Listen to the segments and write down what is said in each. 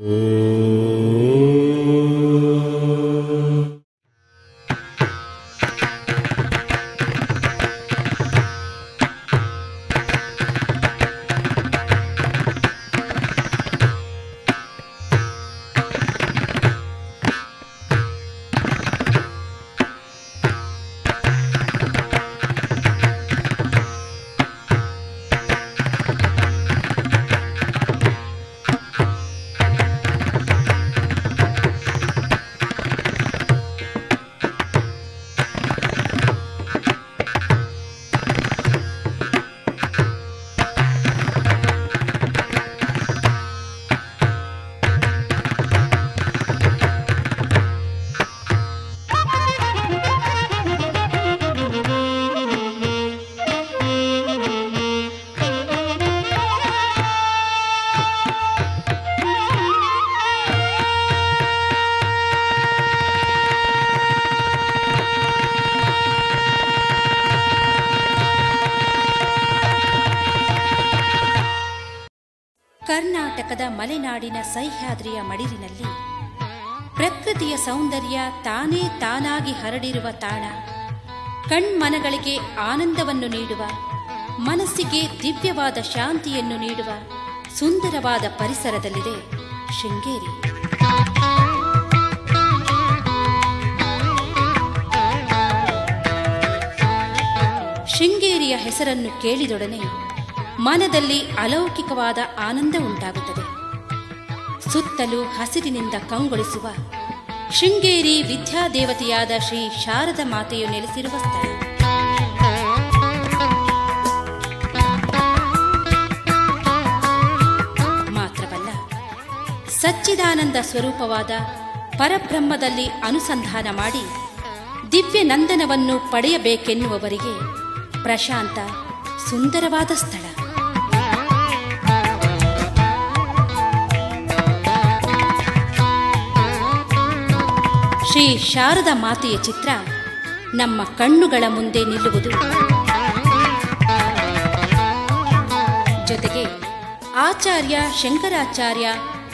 Hum. ಆನಂದವನ್ನು ನೀಡುವ, ಮನಸ್ಸಿಗೆ ದಿವ್ಯವಾದ ಶಾಂತಿಯನ್ನು ನೀಡುವ ಸುಂದರವಾದ ಪರಿಸರದಲ್ಲಿದೆ ಶೃಂಗೇರಿ. ಶೃಂಗೇರಿಯ ಹೆಸರನ್ನು ಕೇಳಿದೊಡನೆ ಮನದಲ್ಲಿ ಅಲೌಕಿಕವಾದ ಆನಂದ ಉಂಟಾಗುತ್ತದೆ. ಸುತ್ತಲೂ ಹಸಿರಿನಿಂದ ಕಂಗೊಳಿಸುವ ಶೃಂಗೇರಿ ವಿದ್ಯಾದೇವತೆಯಾದ ಶ್ರೀ ಶಾರದ ಮಾತೆಯು ನೆಲೆಸಿರುವ ಸ್ಥಳ. ಸಚ್ಚಿದಾನಂದ ಸ್ವರೂಪವಾದ ಪರಬ್ರಹ್ಮದಲ್ಲಿ ಅನುಸಂಧಾನ ಮಾಡಿ ದಿವ್ಯ ನಂದನವನ್ನು ಪಡೆಯಬೇಕೆನ್ನುವವರಿಗೆ ಪ್ರಶಾಂತ ಸುಂದರವಾದ ಸ್ಥಳ. ಶ್ರೀ ಶಾರದ ಮಾತೆಯ ಚಿತ್ರ ನಮ್ಮ ಕಣ್ಣುಗಳ ಮುಂದೆ ನಿಲ್ಲುವುದು. ಜೊತೆಗೆ ಆಚಾರ್ಯ ಶಂಕರಾಚಾರ್ಯ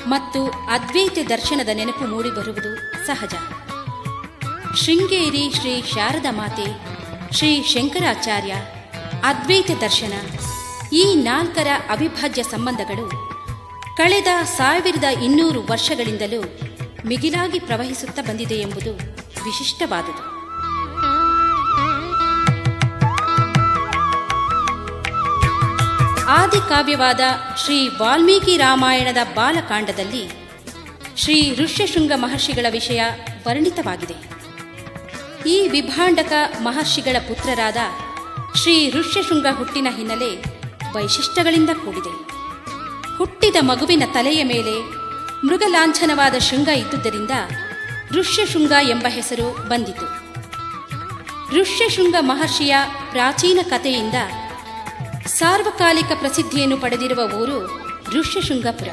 ಮತ್ತು ಅದ್ವೈತ ದರ್ಶನದ ನೆನಪು ಮೂಡಿಬರುವುದು ಸಹಜ. ಶೃಂಗೇರಿ ಶ್ರೀ ಶಾರದಾ ಮಾತೆ, ಶ್ರೀ ಶಂಕರಾಚಾರ್ಯ, ಅದ್ವೈತ ದರ್ಶನ, ಈ ನಾಲ್ಕರ ಅವಿಭಾಜ್ಯ ಸಂಬಂಧಗಳು ಕಳೆದ ಸಾವಿರದ ಇನ್ನೂರು ವರ್ಷಗಳಿಂದಲೂ ಮಿಗಿಲಾಗಿ ಪ್ರವಹಿಸುತ್ತಾ ಬಂದಿದೆ ಎಂಬುದು ವಿಶಿಷ್ಟವಾದುದು. ಆದಿಕಾವ್ಯವಾದ ಶ್ರೀ ವಾಲ್ಮೀಕಿ ರಾಮಾಯಣದ ಬಾಲಕಾಂಡದಲ್ಲಿ ಶ್ರೀ ಋಷ್ಯಶೃಂಗ ಮಹರ್ಷಿಗಳ ವಿಷಯ ವರ್ಣಿತವಾಗಿದೆ. ಈ ವಿಭಾಂಡಕ ಮಹರ್ಷಿಗಳ ಪುತ್ರರಾದ ಶ್ರೀ ಋಷ್ಯಶೃಂಗ ಹುಟ್ಟಿನ ಹಿನ್ನೆಲೆ ವೈಶಿಷ್ಟ್ಯಗಳಿಂದ ಕೂಡಿದೆ. ಹುಟ್ಟಿದ ಮಗುವಿನ ತಲೆಯ ಮೇಲೆ ಮೃಗಲಾಂಛನವಾದ ಶೃಂಗ ಇದ್ದುದರಿಂದ ಋಷ್ಯಶೃಂಗ ಎಂಬ ಹೆಸರು ಬಂದಿತು. ಋಷ್ಯಶೃಂಗ ಮಹರ್ಷಿಯ ಪ್ರಾಚೀನ ಕಥೆಯಿಂದ ಸಾರ್ವಕಾಲಿಕ ಪ್ರಸಿದ್ಧಿಯನ್ನು ಪಡೆದಿರುವ ಊರು ಋಷ್ಯಶೃಂಗಪುರ.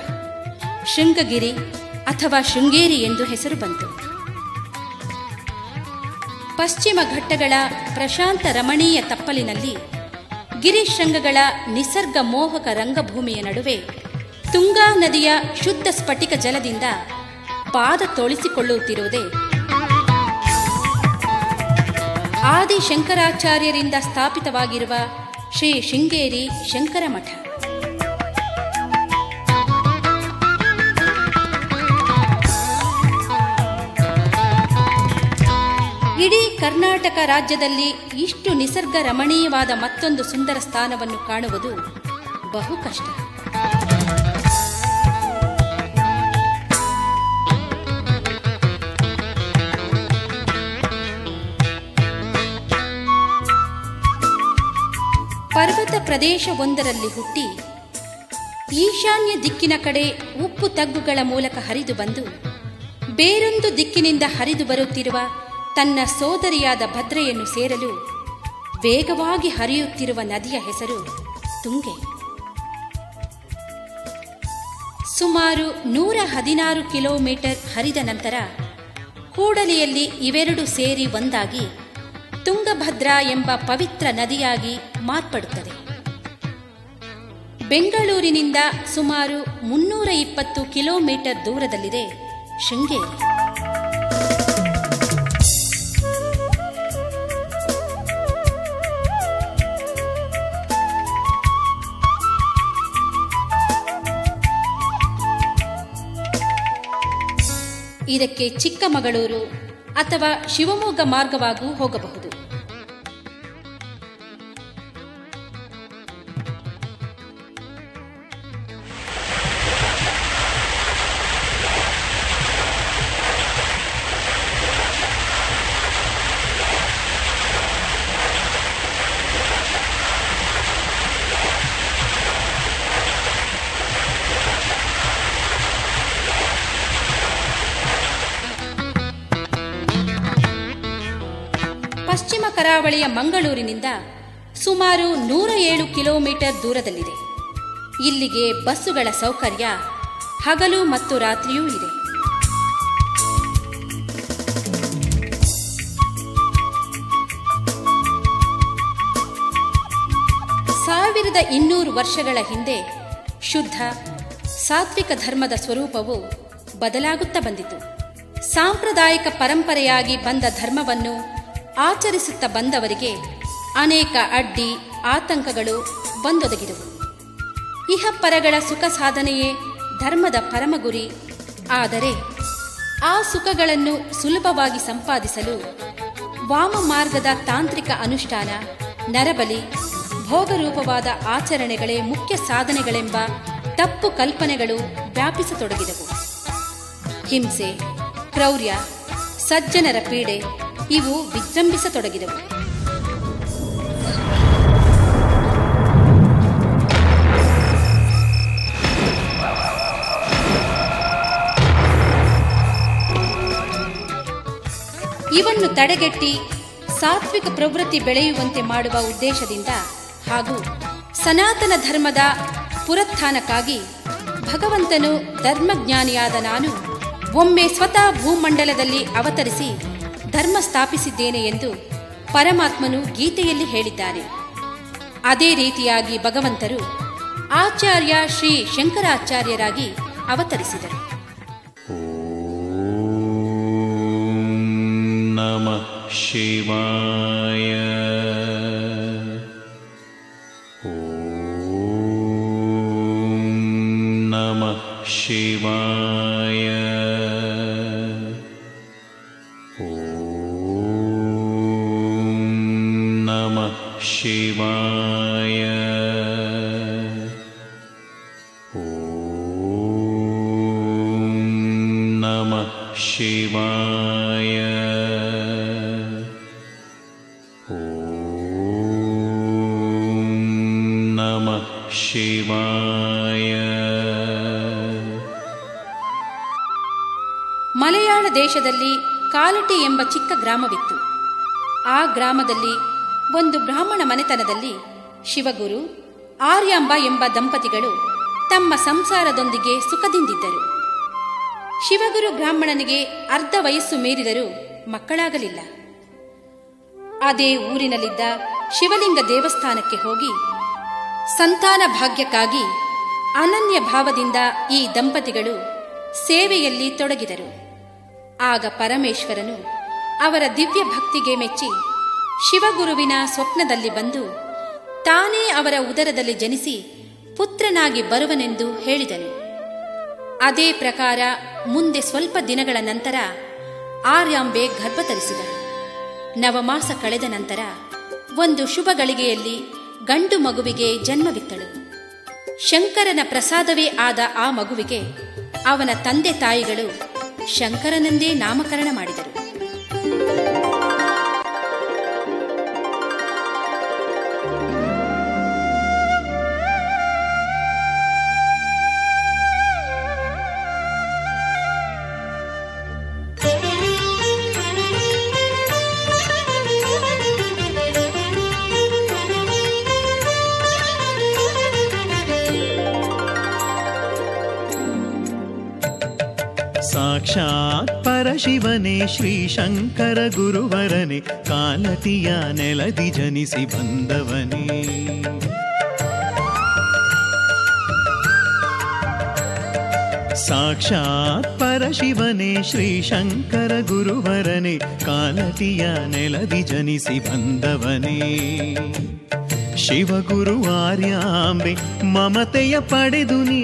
ಶೃಂಗಗಿರಿ ಅಥವಾ ಶೃಂಗೇರಿ ಎಂದು ಹೆಸರು ಬಂತು. ಪಶ್ಚಿಮ ಘಟ್ಟಗಳ ಪ್ರಶಾಂತ ರಮಣೀಯ ತಪ್ಪಲಿನಲ್ಲಿ ಗಿರಿಶೃಂಗಗಳ ನಿಸರ್ಗ ಮೋಹಕ ರಂಗಭೂಮಿಯ ನಡುವೆ ತುಂಗಾ ನದಿಯ ಶುದ್ಧ ಸ್ಫಟಿಕ ಜಲದಿಂದ ಪಾದ ತೊಳಿಸಿಕೊಳ್ಳುತ್ತಿರುವುದೇ ಆದಿ ಶಂಕರಾಚಾರ್ಯರಿಂದ ಸ್ಥಾಪಿತವಾಗಿರುವ ಶ್ರೀ ಶೃಂಗೇರಿ ಶಂಕರ ಮಠ. ಇಡೀ ಕರ್ನಾಟಕ ರಾಜ್ಯದಲ್ಲಿ ಇಷ್ಟು ನಿಸರ್ಗ ರಮಣೀಯವಾದ ಮತ್ತೊಂದು ಸುಂದರ ಸ್ಥಾನವನ್ನು ಕಾಣುವುದು ಬಹು ಕಷ್ಟ. ಪರ್ವತ ಪ್ರದೇಶವೊಂದರಲ್ಲಿ ಹುಟ್ಟಿ ಈಶಾನ್ಯ ದಿಕ್ಕಿನ ಕಡೆ ಉಪ್ಪು ತಗ್ಗುಗಳ ಮೂಲಕ ಹರಿದು ಬಂದು ಬೇರೊಂದು ದಿಕ್ಕಿನಿಂದ ಹರಿದು ಬರುತ್ತಿರುವ ತನ್ನ ಸೋದರಿಯಾದ ಭದ್ರೆಯನ್ನು ಸೇರಲು ವೇಗವಾಗಿ ಹರಿಯುತ್ತಿರುವ ನದಿಯ ಹೆಸರು ತುಂಗೆ. ಸುಮಾರು ನೂರ ಹದಿನಾರು ಕಿಲೋಮೀಟರ್ ಹರಿದ ನಂತರ ಕೂಡಲಿಯಲ್ಲಿ ಇವೆರಡು ಸೇರಿ ಒಂದಾಗಿ ತುಂಗಭದ್ರಾ ಎಂಬ ಪವಿತ್ರ ನದಿಯಾಗಿ ಮಾರ್ಪಡುತ್ತದೆ. ಬೆಂಗಳೂರಿನಿಂದ ಸುಮಾರು ಮುನ್ನೂರ ಇಪ್ಪತ್ತು ಕಿಲೋಮೀಟರ್ ದೂರದಲ್ಲಿದೆ ಶೃಂಗೇರಿ. ಇದಕ್ಕೆ ಚಿಕ್ಕಮಗಳೂರು ಅಥವಾ ಶಿವಮೊಗ್ಗ ಮಾರ್ಗವಾಗೂ ಹೋಗಬಹುದು. ಕರಾವಳಿಯ ಮಂಗಳೂರಿನಿಂದ ಸುಮಾರು ನೂರ ಏಳು ಕಿಲೋಮೀಟರ್ ದೂರದಲ್ಲಿದೆ. ಇಲ್ಲಿಗೆ ಬಸ್ಸುಗಳ ಸೌಕರ್ಯ ಹಗಲು ಮತ್ತು ರಾತ್ರಿಯೂ ಇದೆ. ಸಾವಿರದ ಇನ್ನೂರು ವರ್ಷಗಳ ಹಿಂದೆ ಶುದ್ಧ, ಸಾತ್ವಿಕ ಧರ್ಮದ ಸ್ವರೂಪವು ಬದಲಾಗುತ್ತಾ ಬಂದಿತು. ಸಾಂಪ್ರದಾಯಿಕ ಪರಂಪರೆಯಾಗಿ ಬಂದ ಧರ್ಮವನ್ನು ಆಚರಿಸುತ್ತಾ ಬಂದವರಿಗೆ ಅನೇಕ ಅಡ್ಡಿ, ಆತಂಕಗಳು ಬಂದೊದಗಿದವು. ಇಹಪರಗಳ ಸುಖ ಸಾಧನೆಯೇ ಧರ್ಮದ ಪರಮ ಗುರಿ ಆದರೆ ಆ ಸುಖಗಳನ್ನು ಸುಲಭವಾಗಿ ಸಂಪಾದಿಸಲು ವಾಮ ಮಾರ್ಗದ ತಾಂತ್ರಿಕ ಅನುಷ್ಠಾನ, ನರಬಲಿ, ಭೋಗರೂಪವಾದ ಆಚರಣೆಗಳೇ ಮುಖ್ಯ ಸಾಧನೆಗಳೆಂಬ ತಪ್ಪು ಕಲ್ಪನೆಗಳು ವ್ಯಾಪಿಸತೊಡಗಿದವು. ಹಿಂಸೆ, ಕ್ರೌರ್ಯ, ಸಜ್ಜನರ ಪೀಡೆ ಇವು ವಿಜೃಂಭಿಸತೊಡಗಿದವು. ಇವನ್ನು ತಡೆಗಟ್ಟಿ ಸಾತ್ವಿಕ ಪ್ರವೃತ್ತಿ ಬೆಳೆಯುವಂತೆ ಮಾಡುವ ಉದ್ದೇಶದಿಂದ ಹಾಗೂ ಸನಾತನ ಧರ್ಮದ ಪುರತ್ಥಾನಕ್ಕಾಗಿ ಭಗವಂತನು ಧರ್ಮಜ್ಞಾನಿಯಾದ ನಾನು ಒಮ್ಮೆ ಸ್ವತಃ ಭೂಮಂಡಲದಲ್ಲಿ ಅವತರಿಸಿ ಧರ್ಮ ಸ್ಥಾಪಿಸಿದ್ದೇನೆ ಎಂದು ಪರಮಾತ್ಮನು ಗೀತೆಯಲ್ಲಿ ಹೇಳಿದ್ದಾರೆ ಅದೇ ರೀತಿಯಾಗಿ ಭಗವಂತರು ಆಚಾರ್ಯ ಶ್ರೀ ಶಂಕರಾಚಾರ್ಯರಾಗಿ ಅವತರಿಸಿದರು. ನಮಃ ಶಿವಾಯ. ಶಿವಾಯ. शिवाय ॐ नमः शिवाय ಮಲಯಾಳ ದೇಶದಲ್ಲಿ ಕಾಲಟಿ ಎಂಬ ಚಿಕ್ಕ ಗ್ರಾಮವಿತ್ತು ಆ ಗ್ರಾಮದಲ್ಲಿ ಒಂದು ಬ್ರಾಹ್ಮಣ ಮನೆತನದಲ್ಲಿ ಶಿವಗುರು ಆರ್ಯಾಂಬ ಎಂಬ ದಂಪತಿಗಳು ತಮ್ಮ ಸಂಸಾರದೊಂದಿಗೆ ಸುಖದಿಂದಿದ್ದರು ಶಿವಗುರು ಬ್ರಾಹ್ಮಣನಿಗೆ ಅರ್ಧ ವಯಸ್ಸು ಮೀರಿದರೂ ಮಕ್ಕಳಾಗಲಿಲ್ಲ. ಅದೇ ಊರಿನಲ್ಲಿದ್ದ ಶಿವಲಿಂಗ ದೇವಸ್ಥಾನಕ್ಕೆ ಹೋಗಿ ಸಂತಾನ ಭಾಗ್ಯಕ್ಕಾಗಿ ಅನನ್ಯ ಭಾವದಿಂದ ಈ ದಂಪತಿಗಳು ಸೇವೆಯಲ್ಲಿ ತೊಡಗಿದರು. ಆಗ ಪರಮೇಶ್ವರನು ಅವರ ದಿವ್ಯ ಭಕ್ತಿಗೆ ಮೆಚ್ಚಿ ಶಿವಗುರುವಿನ ಸ್ವಪ್ನದಲ್ಲಿ ಬಂದು ತಾನೇ ಅವರ ಉದರದಲ್ಲಿ ಜನಿಸಿ ಪುತ್ರನಾಗಿ ಬರುವನೆಂದು ಹೇಳಿದನು. ಅದೇ ಪ್ರಕಾರ ಮುಂದೆ ಸ್ವಲ್ಪ ದಿನಗಳ ನಂತರ ಆರ್ಯಾಂಬೆ ಗರ್ಭಧರಿಸಿದಳು ನವಮಾಸ ಕಳೆದ ನಂತರ ಒಂದು ಶುಭ ಗಳಿಗೆಯಲ್ಲಿ ಗಂಡು ಮಗುವಿಗೆ ಜನ್ಮವಿತ್ತಳು. ಶಂಕರನ ಪ್ರಸಾದವೇ ಆದ ಆ ಮಗುವಿಗೆ ಅವನ ತಂದೆ ತಾಯಿಗಳು ಶಂಕರನೆಂದೇ ನಾಮಕರಣ ಮಾಡಿದರು. ಸಾಕ್ಷಾತ್ ಪರಶಿವನೇ ಶ್ರೀ ಶಂಕರ ಗುರುವರನೆ, ಕಾಲತಿಯ ನೆಲದಿ ಜನಿಸಿ ಬಂದವನೇ. ಸಾಕ್ಷಾತ್ ಪರಶಿವನೇ ಶ್ರೀ ಶಂಕರ ಗುರುವರನೆ, ಕಾಲತಿಯ ನೆಲದಿ ಜನಿಸಿ ಬಂದವನೇ. ಶಿವಗುರು ಆರ್ಯಾಂಬೆ ಮಮತೆಯ ಪಡೆದು ನೀ,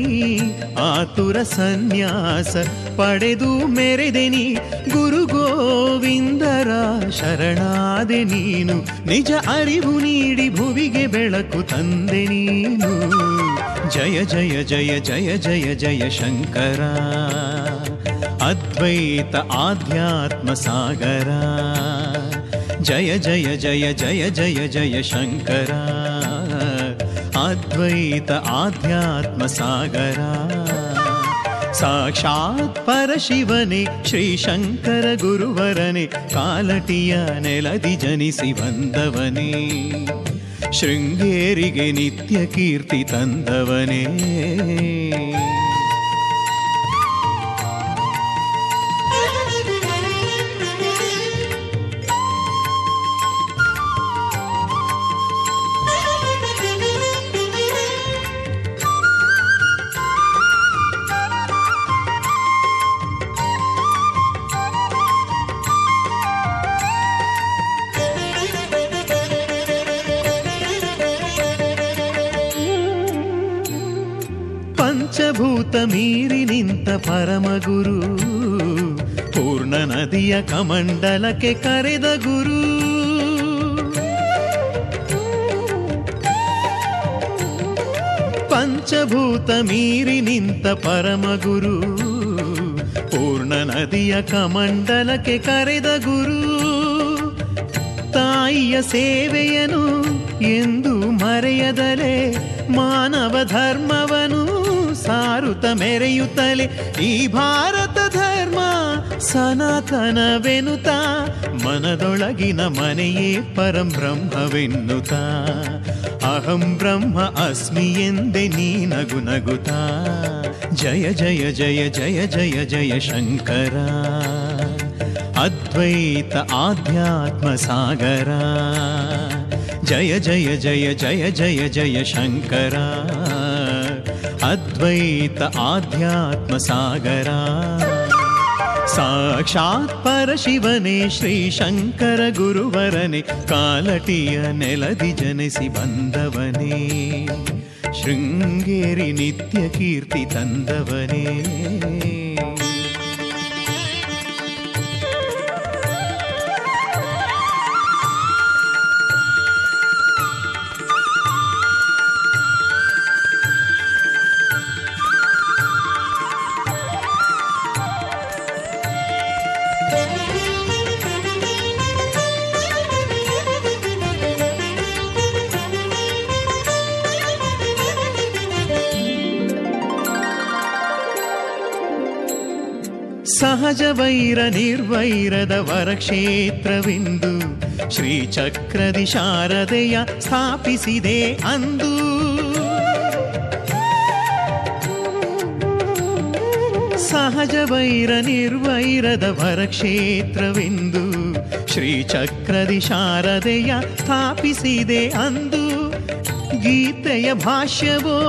ಆತುರ ಸನ್ಯಾಸ ಪಡೆದು ಮೆರೆದೆನಿ ಗುರು ಗೋವಿಂದರ ಶರಣಾದೆ ನೀನು, ನಿಜ ಅರಿವು ನೀಡಿ ಭುವಿಗೆ ಬೆಳಕು ತಂದೆ ನೀನು. ಜಯ ಜಯ ಜಯ ಜಯ ಜಯ ಜಯ ಶಂಕರ, ಅದ್ವೈತ ಆಧ್ಯಾತ್ಮ ಸಾಗರ. जय जय जय जय जय जय शङ्कर। अद्वैत आध्यात्मसागरा साक्षात् परशिवने श्रीशङ्कर गुरुवरने कालटिय नेलदि जनसि वन्दवने शृङ्गेरिगे नित्यकीर्ति तन्दवने। ಪರಮಗುರು, ಪೂರ್ಣ ನದಿಯ ಕಮಂಡಲಕ್ಕೆ ಕರೆದ ಗುರು. ಪಂಚಭೂತ ಮೀರಿ ನಿಂತ ಪರಮಗುರು, ಪೂರ್ಣ ನದಿಯ ಕಮಂಡಲಕ್ಕೆ ಕರೆದ ಗುರು. ತಾಯಿಯ ಸೇವೆಯನು ಎಂದು ಮರೆಯದಲೆ ಮಾನವ ಧರ್ಮವನು. ಸಾರುತ್ತ ಮೆರೆಯುತ್ತಲೇ, ಈ ಭಾರತ ಧರ್ಮ ಸನಾತನವೆನುತ ಮನದೊಳಗಿನ ಮನೆಯೇ ಪರಂ ಬ್ರಹ್ಮವೆನ್ನುತ್ತ. ಅಹಂ ಬ್ರಹ್ಮ ಅಸ್ಮಿ ಎಂದೆ ನೀ ನಗು ನಗುತ್ತಾ. ಜಯ ಜಯ ಜಯ ಜಯ ಜಯ ಜಯ ಶಂಕರ. ಅದ್ವೈತ ಆಧ್ಯಾತ್ಮ ಸಾಗರ. ಜಯ ಜಯ ಜಯ ಜಯ ಜಯ ಜಯ ಶಂಕರ. ಅದ್ವೈತ ಆಧ್ಯಾತ್ಮ ಸಾಗರ. ಸಾಕ್ಷಾತ್ ಪರಶಿವನೇ ಶ್ರೀಶಂಕರ ಗುರುವರನೆ ಕಾಲಟಿಯ ನೆಲದಿ ಜನಿಸಿ ಬಂದವನೇ. ಶೃಂಗೇರಿ ನಿತ್ಯ ನಿರ್ವೈರದ ವರಕ್ಷೇತ್ರವಿಂದು ಶ್ರೀಚಕ್ರದಿ ಶಾರದೆಯ ಸ್ಥಾಪಿಸಿದೆ ಅಂದು. ಸಹಜ ವೈರ ನಿರ್ವೈರದ ವರಕ್ಷೇತ್ರವೆಂದು ಶ್ರೀಚಕ್ರದಿ ಶಾರದೆಯ ಸ್ಥಾಪಿಸಿದೆ ಅಂದು. ಗೀತೆಯ ಭಾಷ್ಯವೋ,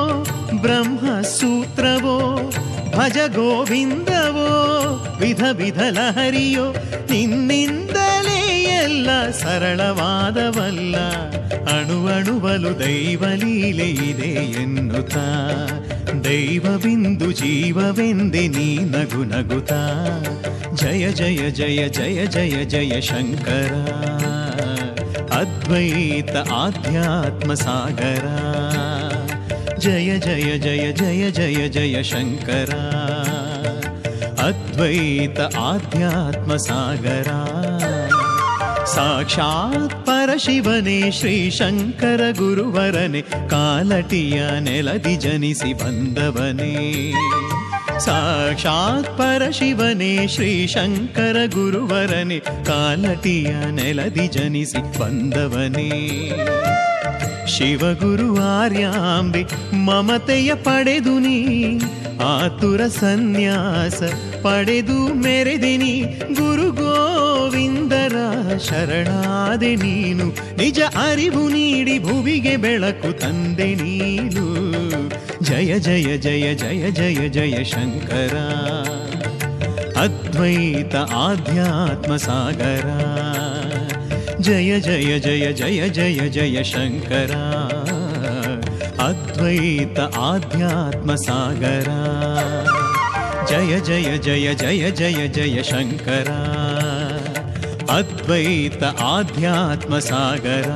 ಬ್ರಹ್ಮಸೂತ್ರವೋ ಭಜ ಗೋವಿಂದವೋ ವಿಧ ವಿಧ ಲಹರಿಯೋ ನಿನ್ನಿಂದಲೇ ಎಲ್ಲ ಸರಳವಾದವಲ್ಲ. ಅಣುವಣುವಲು ದೈವಲೀಲೆ ಇದೆ ಎನ್ನುತ್ತಾ. ದೈವವಿಂದು ಜೀವವೆಂದೆ ನೀ ನಗು ನಗುತ್ತಾ. ಜಯ ಜಯ ಜಯ ಜಯ ಜಯ ಜಯ ಶಂಕರ. ಅದ್ವೈತ ಆಧ್ಯಾತ್ಮ ಸಾಗರ. ಜಯ ಜಯ ಜಯ ಜಯ ಜಯ ಜಯ ಶಂಕರ. ಆಧ್ಯಾತ್ಮ ಸಾಗರ. ಸಾಕ್ಷಾತ್ ಪರಶಿವನೇ ಶ್ರೀಶಂಕರ ಗುರುವರನೆ, ಕಾಲಟಿಯ ನೆಲದಿ ಜನಿಸಿ ಬಂದವನೇ. ಸಾಕ್ಷಾತ್ ಪರಶಿವನೇ ಶ್ರೀಶಂಕರ ಗುರುವರನೆ, ಕಾಲಟಿಯ ನೆಲದಿ ಜನಿಸಿ ಬಂದವನೇ. ಶಿವಗುರು ಆರ್ಯಾಂಬೆ, ಮಮತೆಯ ಪಡೆದು ಮೆರೆದಿನಿ. ಗುರು ಗೋವಿಂದರ ಶರಣಾದೆ ನೀನು. ನಿಜ ಅರಿವು ನೀಡಿ ಭುವಿಗೆ ಬೆಳಕು ತಂದೆ ನೀನು. ಜಯ ಜಯ ಜಯ ಜಯ ಜಯ ಜಯ ಶಂಕರ. ಅದ್ವೈತ ಆಧ್ಯಾತ್ಮ ಸಾಗರ. ಜಯ ಜಯ ಜಯ ಜಯ ಜಯ ಜಯ ಶಂಕರ. ಅದ್ವೈತ ಆಧ್ಯಾತ್ಮ ಸಾಗರ. ಜಯ ಜಯ ಜಯ ಜಯ ಜಯ ಜಯ ಶಂಕರ. ಅದ್ವೈತ ಆಧ್ಯಾತ್ಮ ಸಾಗರ.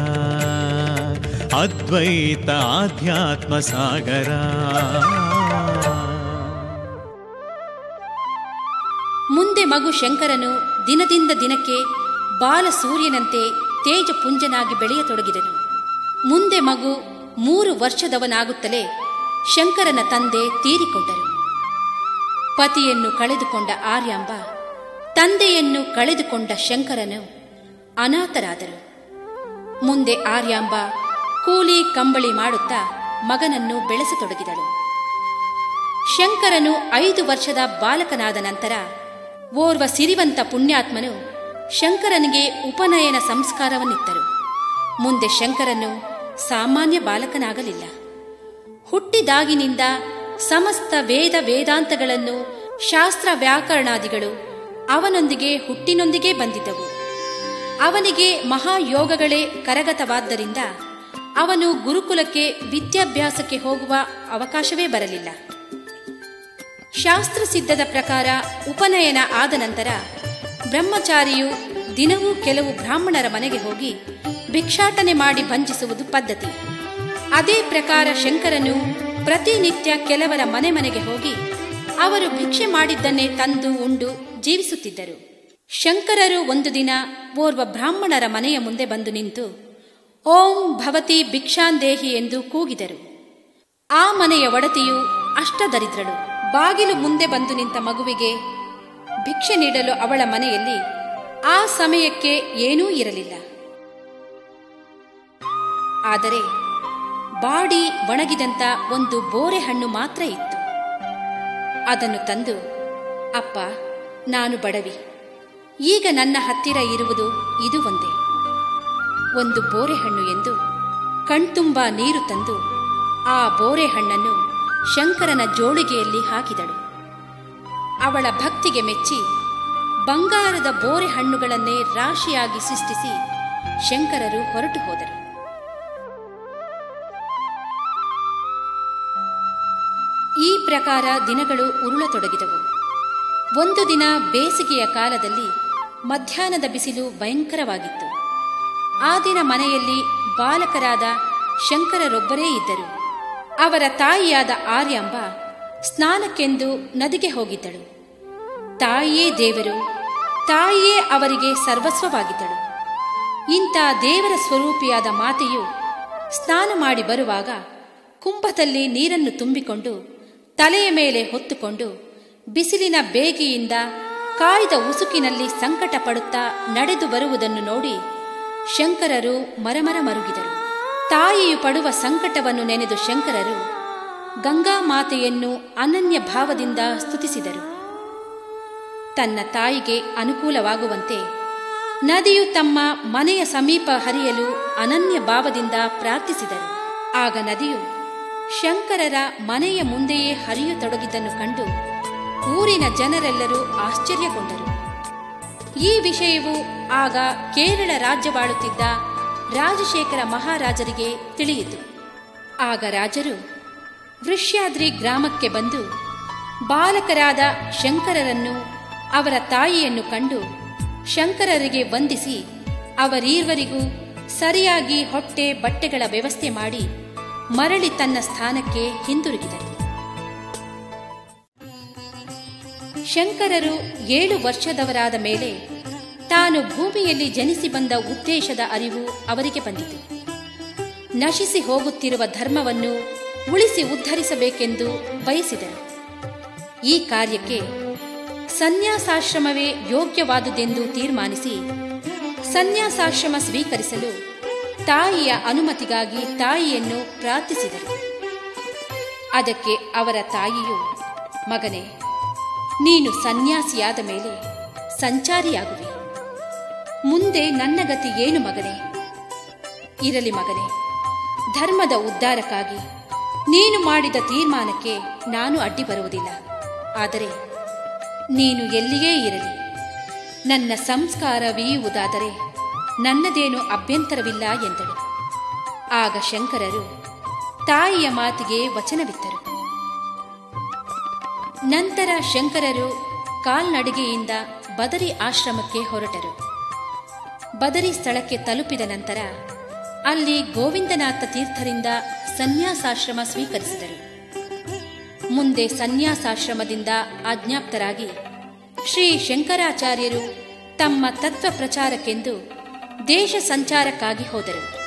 ಅದ್ವೈತ ಆಧ್ಯಾತ್ಮ ಸಾಗರ. ಮುಂದೆ ಮಗು ಶಂಕರನು ದಿನದಿಂದ ದಿನಕ್ಕೆ ಬಾಲ ಸೂರ್ಯನಂತೆ ತೇಜಪುಂಜನಾಗಿ ಬೆಳೆಯತೊಡಗಿದನು. ಮುಂದೆ ಮಗು ಮೂರು ವರ್ಷದವನಾಗುತ್ತಲೇ ಶಂಕರನ ತಂದೆ ತೀರಿಕೊಂಡರು. ಪತಿಯನ್ನು ಕಳೆದುಕೊಂಡ ಆರ್ಯಾಂಬ, ತಂದೆಯನ್ನು ಕಳೆದುಕೊಂಡ ಶಂಕರನು ಅನಾಥರಾದರು. ಮುಂದೆ ಆರ್ಯಾಂಬ ಕೂಲಿ ಕಂಬಳಿ ಮಾಡುತ್ತಾ ಮಗನನ್ನು ಬೆಳೆಸತೊಡಗಿದಳು. ಶಂಕರನು ಐದು ವರ್ಷದ ಬಾಲಕನಾದ ನಂತರ ಓರ್ವ ಸಿರಿವಂತ ಪುಣ್ಯಾತ್ಮನು ಶಂಕರನಿಗೆ ಉಪನಯನ ಸಂಸ್ಕಾರವನ್ನಿತ್ತರು. ಮುಂದೆ ಶಂಕರನು ಸಾಮಾನ್ಯ ಬಾಲಕನಾಗಲಿಲ್ಲ. ಹುಟ್ಟಿದಾಗಿನಿಂದ ಸಮಸ್ತ ವೇದ ವೇದಾಂತಗಳನ್ನು ಶಾಸ್ತ್ರ ವ್ಯಾಕರಣಾದಿಗಳು ಅವನೊಂದಿಗೆ ಹುಟ್ಟಿನೊಂದಿಗೆ ಬಂದಿದ್ದವು. ಅವನಿಗೆ ಮಹಾಯೋಗಗಳೇ ಕರಗತವಾದ್ದರಿಂದ ಅವನು ಗುರುಕುಲಕ್ಕೆ ವಿದ್ಯಾಭ್ಯಾಸಕ್ಕೆ ಹೋಗುವ ಅವಕಾಶವೇ ಬರಲಿಲ್ಲ. ಶಾಸ್ತ್ರ ಸಿದ್ಧದ ಪ್ರಕಾರ ಉಪನಯನ ಆದ ನಂತರ ಬ್ರಹ್ಮಚಾರಿಯು ದಿನವೂ ಕೆಲವು ಬ್ರಾಹ್ಮಣರ ಮನೆಗೆ ಹೋಗಿ ಭಿಕ್ಷಾಟನೆ ಮಾಡಿ ಭಂಜಿಸುವುದು ಪದ್ಧತಿ. ಅದೇ ಪ್ರಕಾರ ಶಂಕರನು ಪ್ರತಿನಿತ್ಯ ಕೆಲವರ ಮನೆ ಮನೆಗೆ ಹೋಗಿ ಅವರು ಭಿಕ್ಷೆ ಮಾಡಿದ್ದನ್ನೇ ತಂದು ಉಂಡು ಜೀವಿಸುತ್ತಿದ್ದರು. ಶಂಕರರು ಒಂದು ದಿನ ಓರ್ವ ಬ್ರಾಹ್ಮಣರ ಮನೆಯ ಮುಂದೆ ಬಂದು ನಿಂತು, ಓಂ ಭವತಿ ಭಿಕ್ಷಾಂದೇಹಿ ಎಂದು ಕೂಗಿದರು. ಆ ಮನೆಯ ಒಡತಿಯು ಅಷ್ಟದರಿದ್ರಳು. ಬಾಗಿಲು ಮುಂದೆ ಬಂದು ನಿಂತ ಮಗುವಿಗೆ ಭಿಕ್ಷೆ ನೀಡಲು ಅವಳ ಮನೆಯಲ್ಲಿ ಆ ಸಮಯಕ್ಕೆ ಏನೂ ಇರಲಿಲ್ಲ. ಆದರೆ ಬಾಡಿ ಒಣಗಿದಂತ ಒಂದು ಬೋರೆ ಹಣ್ಣು ಮಾತ್ರ ಇತ್ತು. ಅದನ್ನು ತಂದು, ಅಪ್ಪ, ನಾನು ಬಡವಿ. ಈಗ ನನ್ನ ಹತ್ತಿರ ಇರುವುದು ಇದು ಒಂದೇ. ಒಂದು ಬೋರೆ ಹಣ್ಣು ಎಂದು ಕಣ್ತುಂಬ ನೀರು ತಂದು ಆ ಬೋರೆ ಹಣ್ಣನ್ನು ಶಂಕರನ ಜೋಳಿಗೆಯಲ್ಲಿ ಹಾಕಿದಳು. ಅವಳ ಭಕ್ತಿಗೆ ಮೆಚ್ಚಿ ಬಂಗಾರದ ಬೋರೆ ಹಣ್ಣುಗಳನ್ನೇ ರಾಶಿಯಾಗಿ ಸೃಷ್ಟಿಸಿ ಶಂಕರರು ಹೊರಟು ಹೋದರು. ಪ್ರಕಾರ ದಿನಗಳು ಉರುಳತೊಡಗಿದವು. ಒಂದು ದಿನ ಬೇಸಿಗೆಯ ಕಾಲದಲ್ಲಿ ಮಧ್ಯಾಹ್ನದ ಬಿಸಿಲು ಭಯಂಕರವಾಗಿತ್ತು. ಆ ದಿನ ಮನೆಯಲ್ಲಿ ಬಾಲಕರಾದ ಶಂಕರರೊಬ್ಬರೇ ಇದ್ದರು. ಅವರ ತಾಯಿಯಾದ ಆರ್ಯಾಂಬ ಸ್ನಾನಕ್ಕೆಂದು ನದಿಗೆ ಹೋಗಿದ್ದಳು. ತಾಯಿಯೇ ದೇವರು, ತಾಯಿಯೇ ಅವರಿಗೆ ಸರ್ವಸ್ವವಾಗಿದ್ದಳು. ಇಂಥ ದೇವರ ಸ್ವರೂಪಿಯಾದ ಮಾತೆಯು ಸ್ನಾನ ಮಾಡಿ ಬರುವಾಗ ಕುಂಭದಲ್ಲಿ ನೀರನ್ನು ತುಂಬಿಕೊಂಡು ತಲೆಯ ಮೇಲೆ ಹೊತ್ತುಕೊಂಡು ಬಿಸಿಲಿನ ಬೇಗೆಯಿಂದ ಕಾಯ್ದ ಉಸುಕಿನಲ್ಲಿ ಸಂಕಟ ಪಡುತ್ತಾ ನಡೆದು ಬರುವುದನ್ನು ನೋಡಿ ಶಂಕರರು ಮರಮರ ಮರುಗಿದರು. ತಾಯಿಯು ಪಡುವ ಸಂಕಟವನ್ನು ನೆನೆದು ಶಂಕರರು ಗಂಗಾ ಮಾತೆಯನ್ನು ಅನನ್ಯ ಭಾವದಿಂದ ಸ್ತುತಿಸಿದರು. ತನ್ನ ತಾಯಿಗೆ ಅನುಕೂಲವಾಗುವಂತೆ ನದಿಯು ತಮ್ಮ ಮನೆಯ ಸಮೀಪ ಹರಿಯಲು ಅನನ್ಯ ಭಾವದಿಂದ ಪ್ರಾರ್ಥಿಸಿದರು. ಆಗ ನದಿಯು ಶಂಕರರ ಮನೆಯ ಮುಂದೆಯೇ ಹರಿಯತೊಡಗಿದ್ದನ್ನು ಕಂಡು ಊರಿನ ಜನರೆಲ್ಲರೂ ಆಶ್ಚರ್ಯಗೊಂಡರು. ಈ ವಿಷಯವು ಆಗ ಕೇರಳ ರಾಜ್ಯವಾಳುತ್ತಿದ್ದ ರಾಜಶೇಖರ ಮಹಾರಾಜರಿಗೆ ತಿಳಿಯಿತು. ಆಗ ರಾಜರು ವೃಷ್ಯಾದ್ರಿ ಗ್ರಾಮಕ್ಕೆ ಬಂದು ಬಾಲಕರಾದ ಶಂಕರರನ್ನು ಅವರ ತಾಯಿಯನ್ನು ಕಂಡು ಶಂಕರರಿಗೆ ವಂದಿಸಿ ಅವರೀರ್ವರಿಗೂ ಸರಿಯಾಗಿ ಹೊಟ್ಟೆ ಬಟ್ಟೆಗಳ ವ್ಯವಸ್ಥೆ ಮಾಡಿ ಮರಳಿ ತನ್ನ ಸ್ಥಾನಕ್ಕೆ ಹಿಂದಿರುಗಿದರು ಶಂಕರರು ಏಳು ವರ್ಷದವರಾದ ಮೇಲೆ ತಾನು ಭೂಮಿಯಲ್ಲಿ ಜನಿಸಿ ಬಂದ ಉದ್ದೇಶದ ಅರಿವು ಅವರಿಗೆ ಬಂದಿತು. ನಶಿಸಿ ಹೋಗುತ್ತಿರುವ ಧರ್ಮವನ್ನು ಉಳಿಸಿ ಉದ್ಧರಿಸಬೇಕೆಂದು ಬಯಸಿದರು. ಈ ಕಾರ್ಯಕ್ಕೆ ಸನ್ಯಾಸಾಶ್ರಮವೇ ಯೋಗ್ಯವಾದುದೆಂದು ತೀರ್ಮಾನಿಸಿ ಸನ್ಯಾಸಾಶ್ರಮ ಸ್ವೀಕರಿಸಲು ತಾಯಿಯ ಅನುಮತಿಗಾಗಿ ತಾಯಿಯನ್ನು ಪ್ರಾರ್ಥಿಸಿದರು. ಅದಕ್ಕೆ ಅವರ ತಾಯಿಯು, ಮಗನೇ, ನೀನು ಸನ್ಯಾಸಿಯಾದ ಮೇಲೆ ಸಂಚಾರಿಯಾಗುವೆ. ಮುಂದೆ ನನ್ನ ಗತಿ ಏನು ಮಗನೇ? ಇರಲಿ ಮಗನೇ, ಧರ್ಮದ ಉದ್ಧಾರಕ್ಕಾಗಿ ನೀನು ಮಾಡಿದ ತೀರ್ಮಾನಕ್ಕೆ ನಾನು ಅಡ್ಡಿ ಬರುವುದಿಲ್ಲ. ಆದರೆ ನೀನು ಎಲ್ಲಿಯೇ ಇರಲಿ, ನನ್ನ ಸಂಸ್ಕಾರವೀಯುವುದಾದರೆ ನನ್ನದೇನು ಅಭ್ಯಂತರವಿಲ್ಲ ಎಂದಳು. ಆಗ ಶಂಕರರು ತಾಯಿಯ ಮಾತಿಗೆ ವಚನವಿತ್ತರು. ನಂತರ ಶಂಕರರು ಕಾಲ್ನಡಿಗೆಯಿಂದ ಬದರಿ ಆಶ್ರಮಕ್ಕೆ ಹೊರಟರು. ಬದರಿ ಸ್ಥಳಕ್ಕೆ ತಲುಪಿದ ನಂತರ ಅಲ್ಲಿ ಗೋವಿಂದನಾಥ ತೀರ್ಥರಿಂದ ಸನ್ಯಾಸಾಶ್ರಮ ಸ್ವೀಕರಿಸಿದರು. ಮುಂದೆ ಸನ್ಯಾಸಾಶ್ರಮದಿಂದ ಆಜ್ಞಾಪ್ತರಾಗಿ ಶ್ರೀ ಶಂಕರಾಚಾರ್ಯರು ತಮ್ಮ ತತ್ವ ಪ್ರಚಾರಕ್ಕೆಂದು ದೇಶ ಸಂಚಾರಕ್ಕಾಗಿ ಹೋದರು.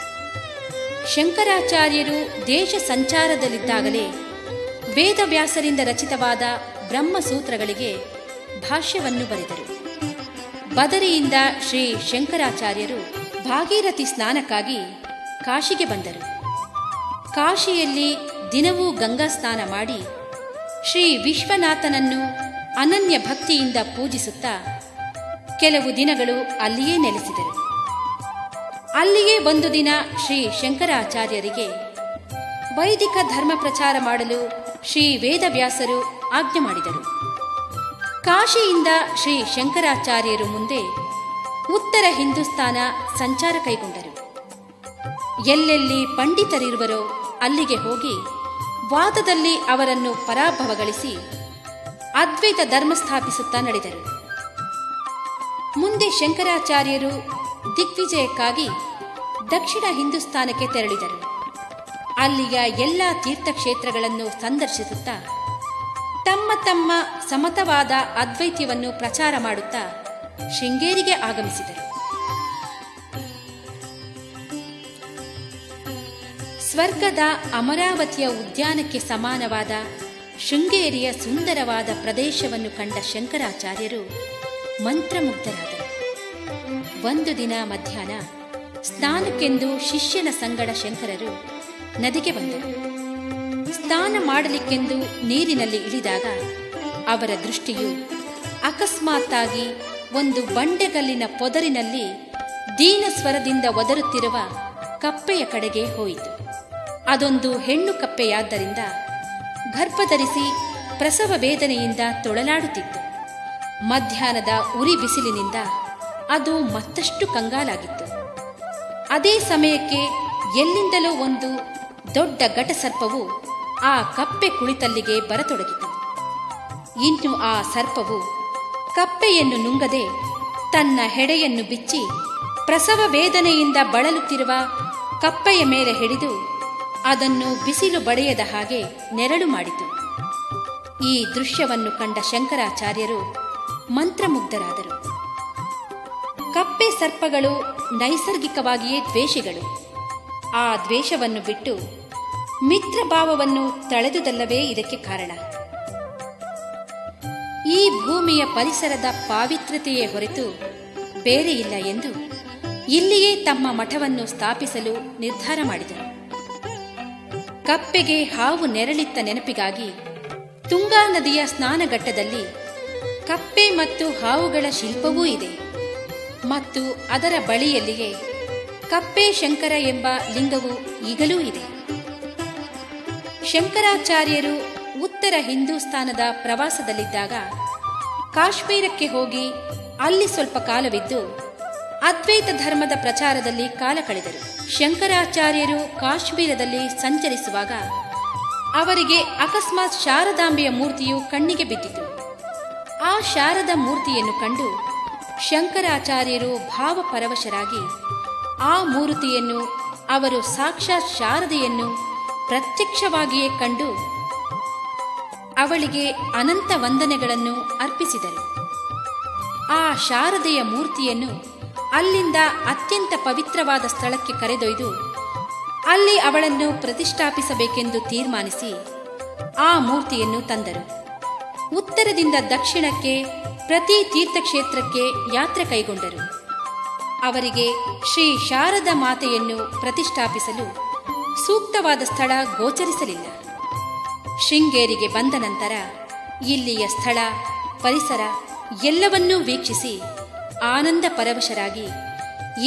ಶಂಕರಾಚಾರ್ಯರು ದೇಶ ಸಂಚಾರದಲ್ಲಿದ್ದಾಗಲೇ ವೇದವ್ಯಾಸರಿಂದ ರಚಿತವಾದ ಬ್ರಹ್ಮಸೂತ್ರಗಳಿಗೆ ಭಾಷ್ಯವನ್ನು ಬರೆದರು. ಬದರಿಯಿಂದ ಶ್ರೀ ಶಂಕರಾಚಾರ್ಯರು ಭಾಗೀರಥಿ ಸ್ನಾನಕ್ಕಾಗಿ ಕಾಶಿಗೆ ಬಂದರು. ಕಾಶಿಯಲ್ಲಿ ದಿನವೂ ಗಂಗಾ ಸ್ನಾನ ಮಾಡಿ ಶ್ರೀ ವಿಶ್ವನಾಥನನ್ನು ಅನನ್ಯ ಭಕ್ತಿಯಿಂದ ಪೂಜಿಸುತ್ತಾ ಕೆಲವು ದಿನಗಳು ಅಲ್ಲಿಯೇ ನೆಲೆಸಿದರು. ಅಲ್ಲಿಯೇ ಒಂದು ದಿನ ಶ್ರೀ ಶಂಕರಾಚಾರ್ಯರಿಗೆ ವೈದಿಕ ಧರ್ಮ ಪ್ರಚಾರ ಮಾಡಲು ಶ್ರೀ ವೇದವ್ಯಾಸರು ಆಜ್ಞೆ ಮಾಡಿದರು. ಕಾಶಿಯಿಂದ ಶ್ರೀ ಶಂಕರಾಚಾರ್ಯರು ಮುಂದೆ ಉತ್ತರ ಹಿಂದೂಸ್ತಾನ ಸಂಚಾರ ಕೈಗೊಂಡರು. ಎಲ್ಲೆಲ್ಲಿ ಪಂಡಿತರಿರುವರೋ ಅಲ್ಲಿಗೆ ಹೋಗಿ ವಾದದಲ್ಲಿ ಅವರನ್ನು ಪರಾಭವಗಳಿಸಿ ಅದ್ವೈತ ಧರ್ಮ ಸ್ಥಾಪಿಸುತ್ತಾ ನಡೆದರು. ಮುಂದೆ ಶಂಕರಾಚಾರ್ಯರು ದಿಗ್ವಿಜಯಕ್ಕಾಗಿ ದಕ್ಷಿಣ ಹಿಂದೂಸ್ತಾನಕ್ಕೆ ತೆರಳಿದರು. ಅಲ್ಲಿಯ ಎಲ್ಲ ತೀರ್ಥಕ್ಷೇತ್ರಗಳನ್ನು ಸಂದರ್ಶಿಸುತ್ತಾ, ತಮ್ಮ ತಮ್ಮ ಸಮತವಾದ ಅದ್ವೈತ್ಯವನ್ನು ಪ್ರಚಾರ ಮಾಡುತ್ತಾ ಶೃಂಗೇರಿಗೆ ಆಗಮಿಸಿದರು. ಸ್ವರ್ಗದ ಅಮರಾವತಿಯ ಉದ್ಯಾನಕ್ಕೆ ಸಮಾನವಾದ ಶೃಂಗೇರಿಯ ಸುಂದರವಾದ ಪ್ರದೇಶವನ್ನು ಕಂಡ ಶಂಕರಾಚಾರ್ಯರು ಮಂತ್ರಮುಗ್ಧರಾದರು. ಒಂದು ದಿನ ಮಧ್ಯಾಹ್ನ ಸ್ನಾನಕ್ಕೆಂದು ಶಿಷ್ಯನ ಸಂಗಡ ಶಂಕರರು ನದಿಗೆ ಬಂದರು. ಸ್ನಾನ ಮಾಡಲಿಕ್ಕೆಂದು ನೀರಿನಲ್ಲಿ ಇಳಿದಾಗ ಅವರ ದೃಷ್ಟಿಯು ಅಕಸ್ಮಾತ್ತಾಗಿ ಒಂದು ಬಂಡೆಗಲ್ಲಿನ ಪೊದರಿನಲ್ಲಿ ದೀನ ಸ್ವರದಿಂದ ಒದರುತ್ತಿರುವ ಕಪ್ಪೆಯ ಕಡೆಗೆ ಹೋಯಿತು. ಅದೊಂದು ಹೆಣ್ಣು ಕಪ್ಪೆಯಾದ್ದರಿಂದ ಗರ್ಭಧರಿಸಿ ಪ್ರಸವ ವೇದನೆಯಿಂದ ತೊಳಲಾಡುತ್ತಿತ್ತು. ಮಧ್ಯಾಹ್ನದ ಉರಿ ಬಿಸಿಲಿನಿಂದ ಅದು ಮತ್ತಷ್ಟು ಕಂಗಾಲಾಗಿತ್ತು. ಅದೇ ಸಮಯಕ್ಕೆ ಎಲ್ಲಿಂದಲೋ ಒಂದು ದೊಡ್ಡ ಘಟಸರ್ಪವು ಆ ಕಪ್ಪೆ ಕುಳಿತಲ್ಲಿಗೆ ಬರತೊಡಗಿತು. ಇನ್ನು ಆ ಸರ್ಪವು ಕಪ್ಪೆಯನ್ನು ನುಂಗದೆ ತನ್ನ ಹೆಡೆಯನ್ನು ಬಿಚ್ಚಿ ಪ್ರಸವ ವೇದನೆಯಿಂದ ಬಳಲುತ್ತಿರುವ ಕಪ್ಪೆಯ ಮೇಲೆ ಹಿಡಿದು ಅದನ್ನು ಬಿಸಿಲು ಬಡೆಯದ ಹಾಗೆ ನೆರಳು ಮಾಡಿತು. ಈ ದೃಶ್ಯವನ್ನು ಕಂಡ ಶಂಕರಾಚಾರ್ಯರು ಮಂತ್ರಮುಗ್ಧರಾದರು. ಕಪ್ಪೆ ಸರ್ಪಗಳು ನೈಸರ್ಗಿಕವಾಗಿಯೇ ದ್ವೇಷಗಳು. ಆ ದ್ವೇಷವನ್ನು ಬಿಟ್ಟು ಮಿತ್ರ ಭಾವವನ್ನು ತಳೆದುದಲ್ಲವೇ ಇದಕ್ಕೆ ಕಾರಣ. ಈ ಭೂಮಿಯ ಪರಿಸರದ ಪಾವಿತ್ರತೆಯೇ ಹೊರತು ಬೇರೆ ಇಲ್ಲ ಎಂದು ಇಲ್ಲಿಯೇ ತಮ್ಮ ಮಠವನ್ನು ಸ್ಥಾಪಿಸಲು ನಿರ್ಧಾರ ಮಾಡಿದರು. ಕಪ್ಪೆಗೆ ಹಾವು ನೆರಳಿತ್ತ ನೆನಪಿಗಾಗಿ ತುಂಗಾ ನದಿಯ ಸ್ನಾನಘಟ್ಟದಲ್ಲಿ ಕಪ್ಪೆ ಮತ್ತು ಹಾವುಗಳ ಶಿಲ್ಪವೂ ಇದೆ. ಮತ್ತು ಅದರ ಬಳಿಯಲ್ಲಿಯೇ ಕಪ್ಪೆ ಶಂಕರ ಎಂಬ ಲಿಂಗವು ಈಗಲೂ ಇದೆ. ಶಂಕರಾಚಾರ್ಯರು ಉತ್ತರ ಹಿಂದೂಸ್ತಾನದ ಪ್ರವಾಸದಲ್ಲಿದ್ದಾಗ ಕಾಶ್ಮೀರಕ್ಕೆ ಹೋಗಿ ಅಲ್ಲಿ ಸ್ವಲ್ಪ ಕಾಲವಿದ್ದು ಅದ್ವೈತ ಧರ್ಮದ ಪ್ರಚಾರದಲ್ಲಿ ಕಾಲ ಕಳೆದರು. ಶಂಕರಾಚಾರ್ಯರು ಕಾಶ್ಮೀರದಲ್ಲಿ ಸಂಚರಿಸುವಾಗ ಅವರಿಗೆ ಅಕಸ್ಮಾತ್ ಶಾರದಾಂಬೆಯ ಮೂರ್ತಿಯು ಕಣ್ಣಿಗೆ ಬಿದ್ದಿತು. ಆ ಶಾರದ ಮೂರ್ತಿಯನ್ನು ಕಂಡು ಶಂಕರಾಚಾರ್ಯರು ಭಾವಪರವಶರಾಗಿ ಆ ಮೂರ್ತಿಯನ್ನು, ಅವರು ಸಾಕ್ಷಾತ್ ಶಾರದೆಯನ್ನು ಪ್ರತ್ಯಕ್ಷವಾಗಿಯೇ ಕಂಡು ಅವಳಿಗೆ ಅನಂತ ವಂದನೆಗಳನ್ನು ಅರ್ಪಿಸಿದರು. ಆ ಶಾರದೆಯ ಮೂರ್ತಿಯನ್ನು ಅಲ್ಲಿಂದ ಅತ್ಯಂತ ಪವಿತ್ರವಾದ ಸ್ಥಳಕ್ಕೆ ಕರೆದೊಯ್ದು ಅಲ್ಲಿ ಅವಳನ್ನು ಪ್ರತಿಷ್ಠಾಪಿಸಬೇಕೆಂದು ತೀರ್ಮಾನಿಸಿ ಆ ಮೂರ್ತಿಯನ್ನು ತಂದರು. ಉತ್ತರದಿಂದ ದಕ್ಷಿಣಕ್ಕೆ ಪ್ರತಿ ತೀರ್ಥಕ್ಷೇತ್ರಕ್ಕೆ ಯಾತ್ರೆ ಕೈಗೊಂಡರು. ಅವರಿಗೆ ಶ್ರೀ ಶಾರದ ಮಾತೆಯನ್ನು ಪ್ರತಿಷ್ಠಾಪಿಸಲು ಸೂಕ್ತವಾದ ಸ್ಥಳ ಗೋಚರಿಸಲಿಲ್ಲ. ಶೃಂಗೇರಿಗೆ ಬಂದ ನಂತರ ಇಲ್ಲಿಯ ಸ್ಥಳ, ಪರಿಸರ ಎಲ್ಲವನ್ನೂ ವೀಕ್ಷಿಸಿ ಆನಂದ ಪರವಶರಾಗಿ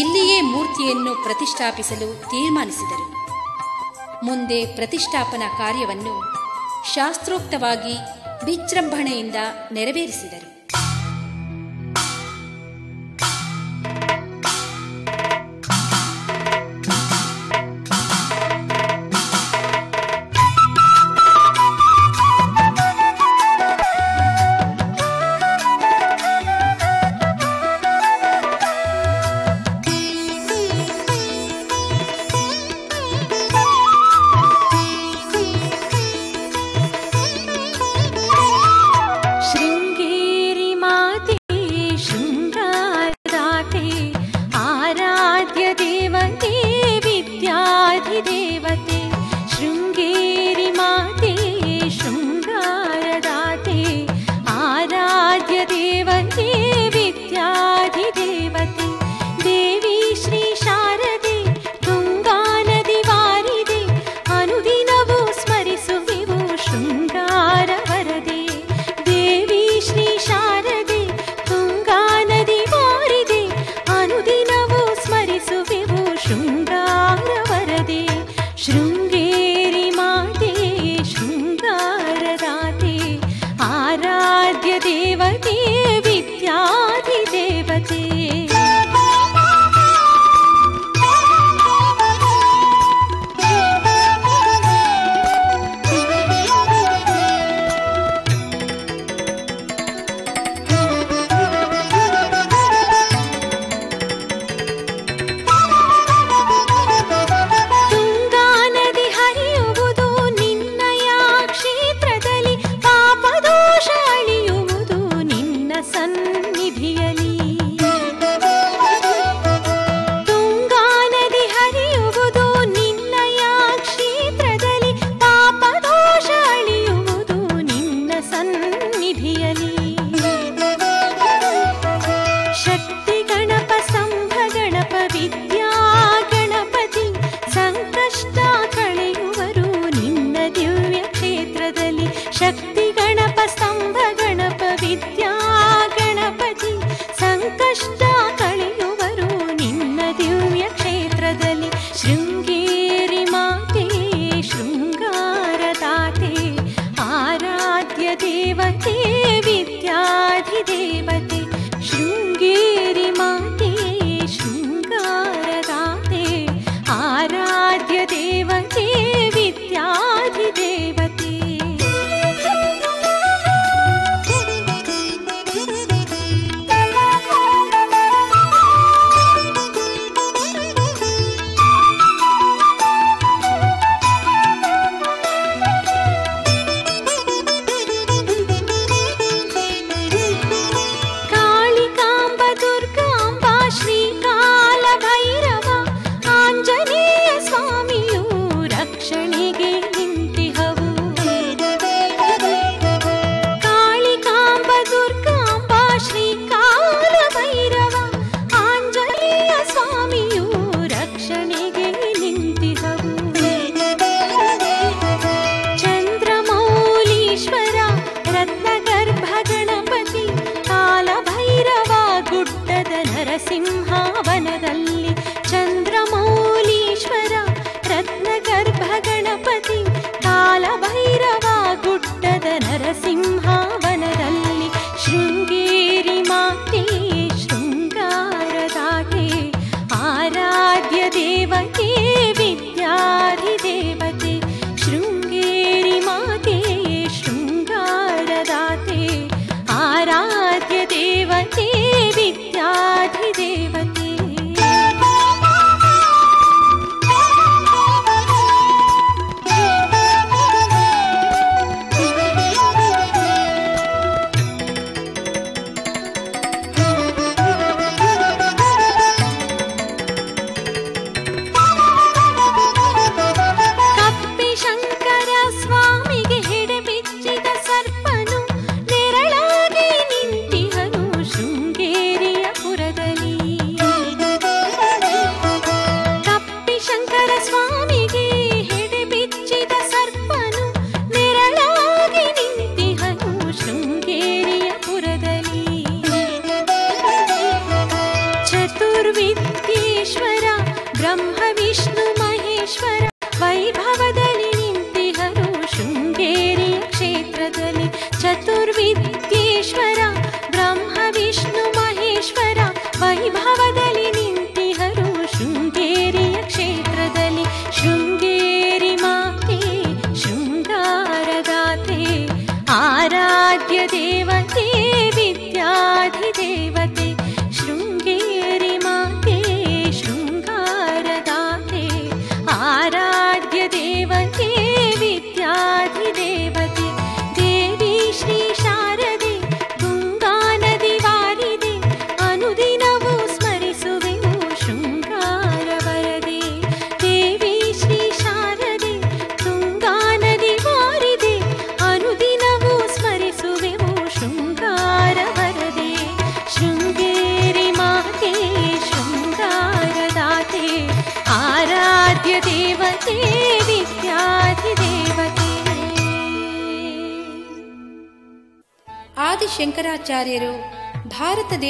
ಇಲ್ಲಿಯೇ ಮೂರ್ತಿಯನ್ನು ಪ್ರತಿಷ್ಠಾಪಿಸಲು ತೀರ್ಮಾನಿಸಿದರು. ಮುಂದೆ ಪ್ರತಿಷ್ಠಾಪನಾ ಕಾರ್ಯವನ್ನು ಶಾಸ್ತ್ರೋಕ್ತವಾಗಿ ವಿಜೃಂಭಣೆಯಿಂದ ನೆರವೇರಿಸಿದರು.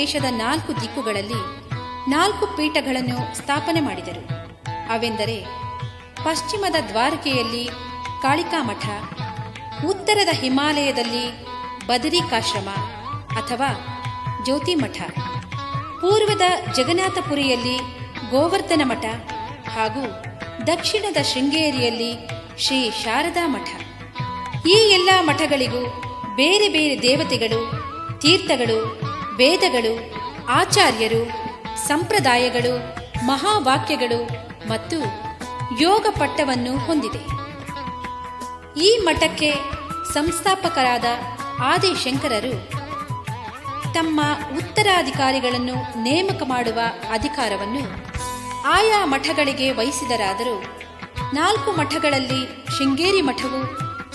ದೇಶದ ನಾಲ್ಕು ದಿಕ್ಕುಗಳಲ್ಲಿ ನಾಲ್ಕು ಪೀಠಗಳನ್ನು ಸ್ಥಾಪನೆ ಮಾಡಿದರು. ಅವೆಂದರೆ ಪಶ್ಚಿಮದ ದ್ವಾರಕೆಯಲ್ಲಿ ಕಾಳಿಕಾಮಠ, ಉತ್ತರದ ಹಿಮಾಲಯದಲ್ಲಿ ಬದರಿಕಾಶ್ರಮ ಅಥವಾ ಜ್ಯೋತಿಮಠ, ಪೂರ್ವದ ಜಗನ್ನಾಥಪುರಿಯಲ್ಲಿ ಗೋವರ್ಧನ ಮಠ ಹಾಗೂ ದಕ್ಷಿಣದ ಶೃಂಗೇರಿಯಲ್ಲಿ ಶ್ರೀ ಶಾರದಾ ಮಠ ಈ ಎಲ್ಲ ಮಠಗಳಿಗೂ ಬೇರೆ ಬೇರೆ ದೇವತೆಗಳು, ತೀರ್ಥಗಳು ವೇದಗಳು, ಆಚಾರ್ಯರು, ಸಂಪ್ರದಾಯಗಳು, ಮಹಾವಾಕ್ಯಗಳು ಮತ್ತು ಯೋಗ ಪಟ್ಟವನ್ನು ಹೊಂದಿದೆ. ಈ ಮಠಕ್ಕೆ ಸಂಸ್ಥಾಪಕರಾದ ಆದಿಶಂಕರರು ತಮ್ಮ ಉತ್ತರಾಧಿಕಾರಿಗಳನ್ನು ನೇಮಕ ಮಾಡುವ ಅಧಿಕಾರವನ್ನು ಆಯಾ ಮಠಗಳಿಗೆ ವಹಿಸಿದರಾದರೂ ನಾಲ್ಕು ಮಠಗಳಲ್ಲಿ ಶೃಂಗೇರಿ ಮಠವು